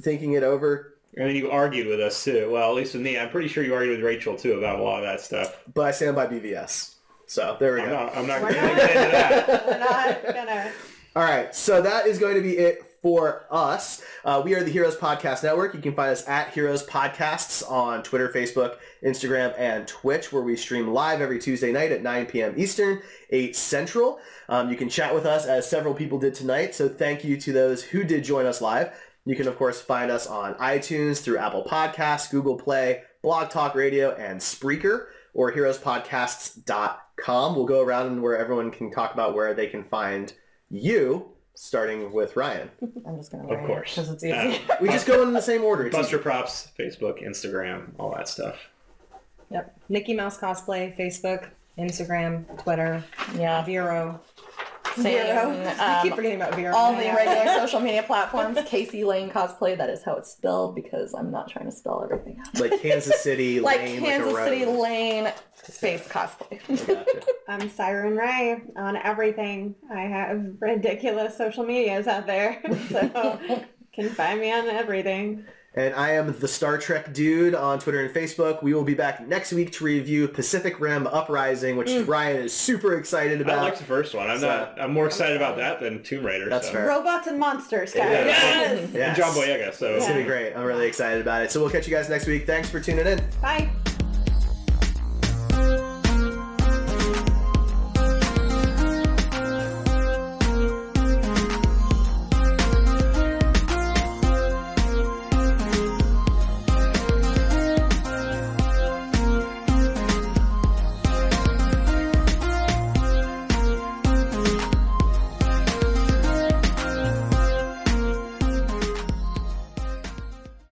thinking it over. And then you argued with us too. Well, at least with me, I'm pretty sure you argued with Rachel too about a lot of that stuff. But I stand by BVS. So there we I'm go. not. I'm not going to get into that. We're not gonna. All right, so that is going to be it for us. Uh, we are the Heroes Podcast Network. You can find us at Heroes Podcasts on Twitter, Facebook, Instagram, and Twitch, where we stream live every Tuesday night at 9 p.m. Eastern, 8 Central. Um, you can chat with us as several people did tonight, so thank you to those who did join us live. You can, of course, find us on iTunes, through Apple Podcasts, Google Play, Blog Talk Radio, and Spreaker, or heroespodcasts.com. We'll go around and where everyone can talk about where they can find you, starting with Ryan. I'm just gonna. Of course. because it's Uh. We just go in the same order. It's Buster Props, Facebook, Instagram, all that stuff. Yep. NikkiMouse cosplay, Facebook, Instagram, Twitter, yeah, Vero. Same. I keep Um, forgetting about Vero. all the regular social media platforms. KCLane cosplay. That is how it's spelled because I'm not trying to spell everything out. like Kansas City, Like Lane, Kansas like a City. Lane space cosplay. Gotcha. I'm Siren Ray on everything. I have ridiculous social medias out there, so can find me on everything. And I am the Star Trek dude on Twitter and Facebook. We will be back next week to review Pacific Rim Uprising, which mm. Ryan is super excited about. I about. like the first one. I'm So- not. I'm more excited about that than Tomb Raider. That's so. fair. Robots and monsters, guys. Yeah. Yes. Yes. And John Boyega. So It's gonna be great. I'm really excited about it. So we'll catch you guys next week. Thanks for tuning in. Bye.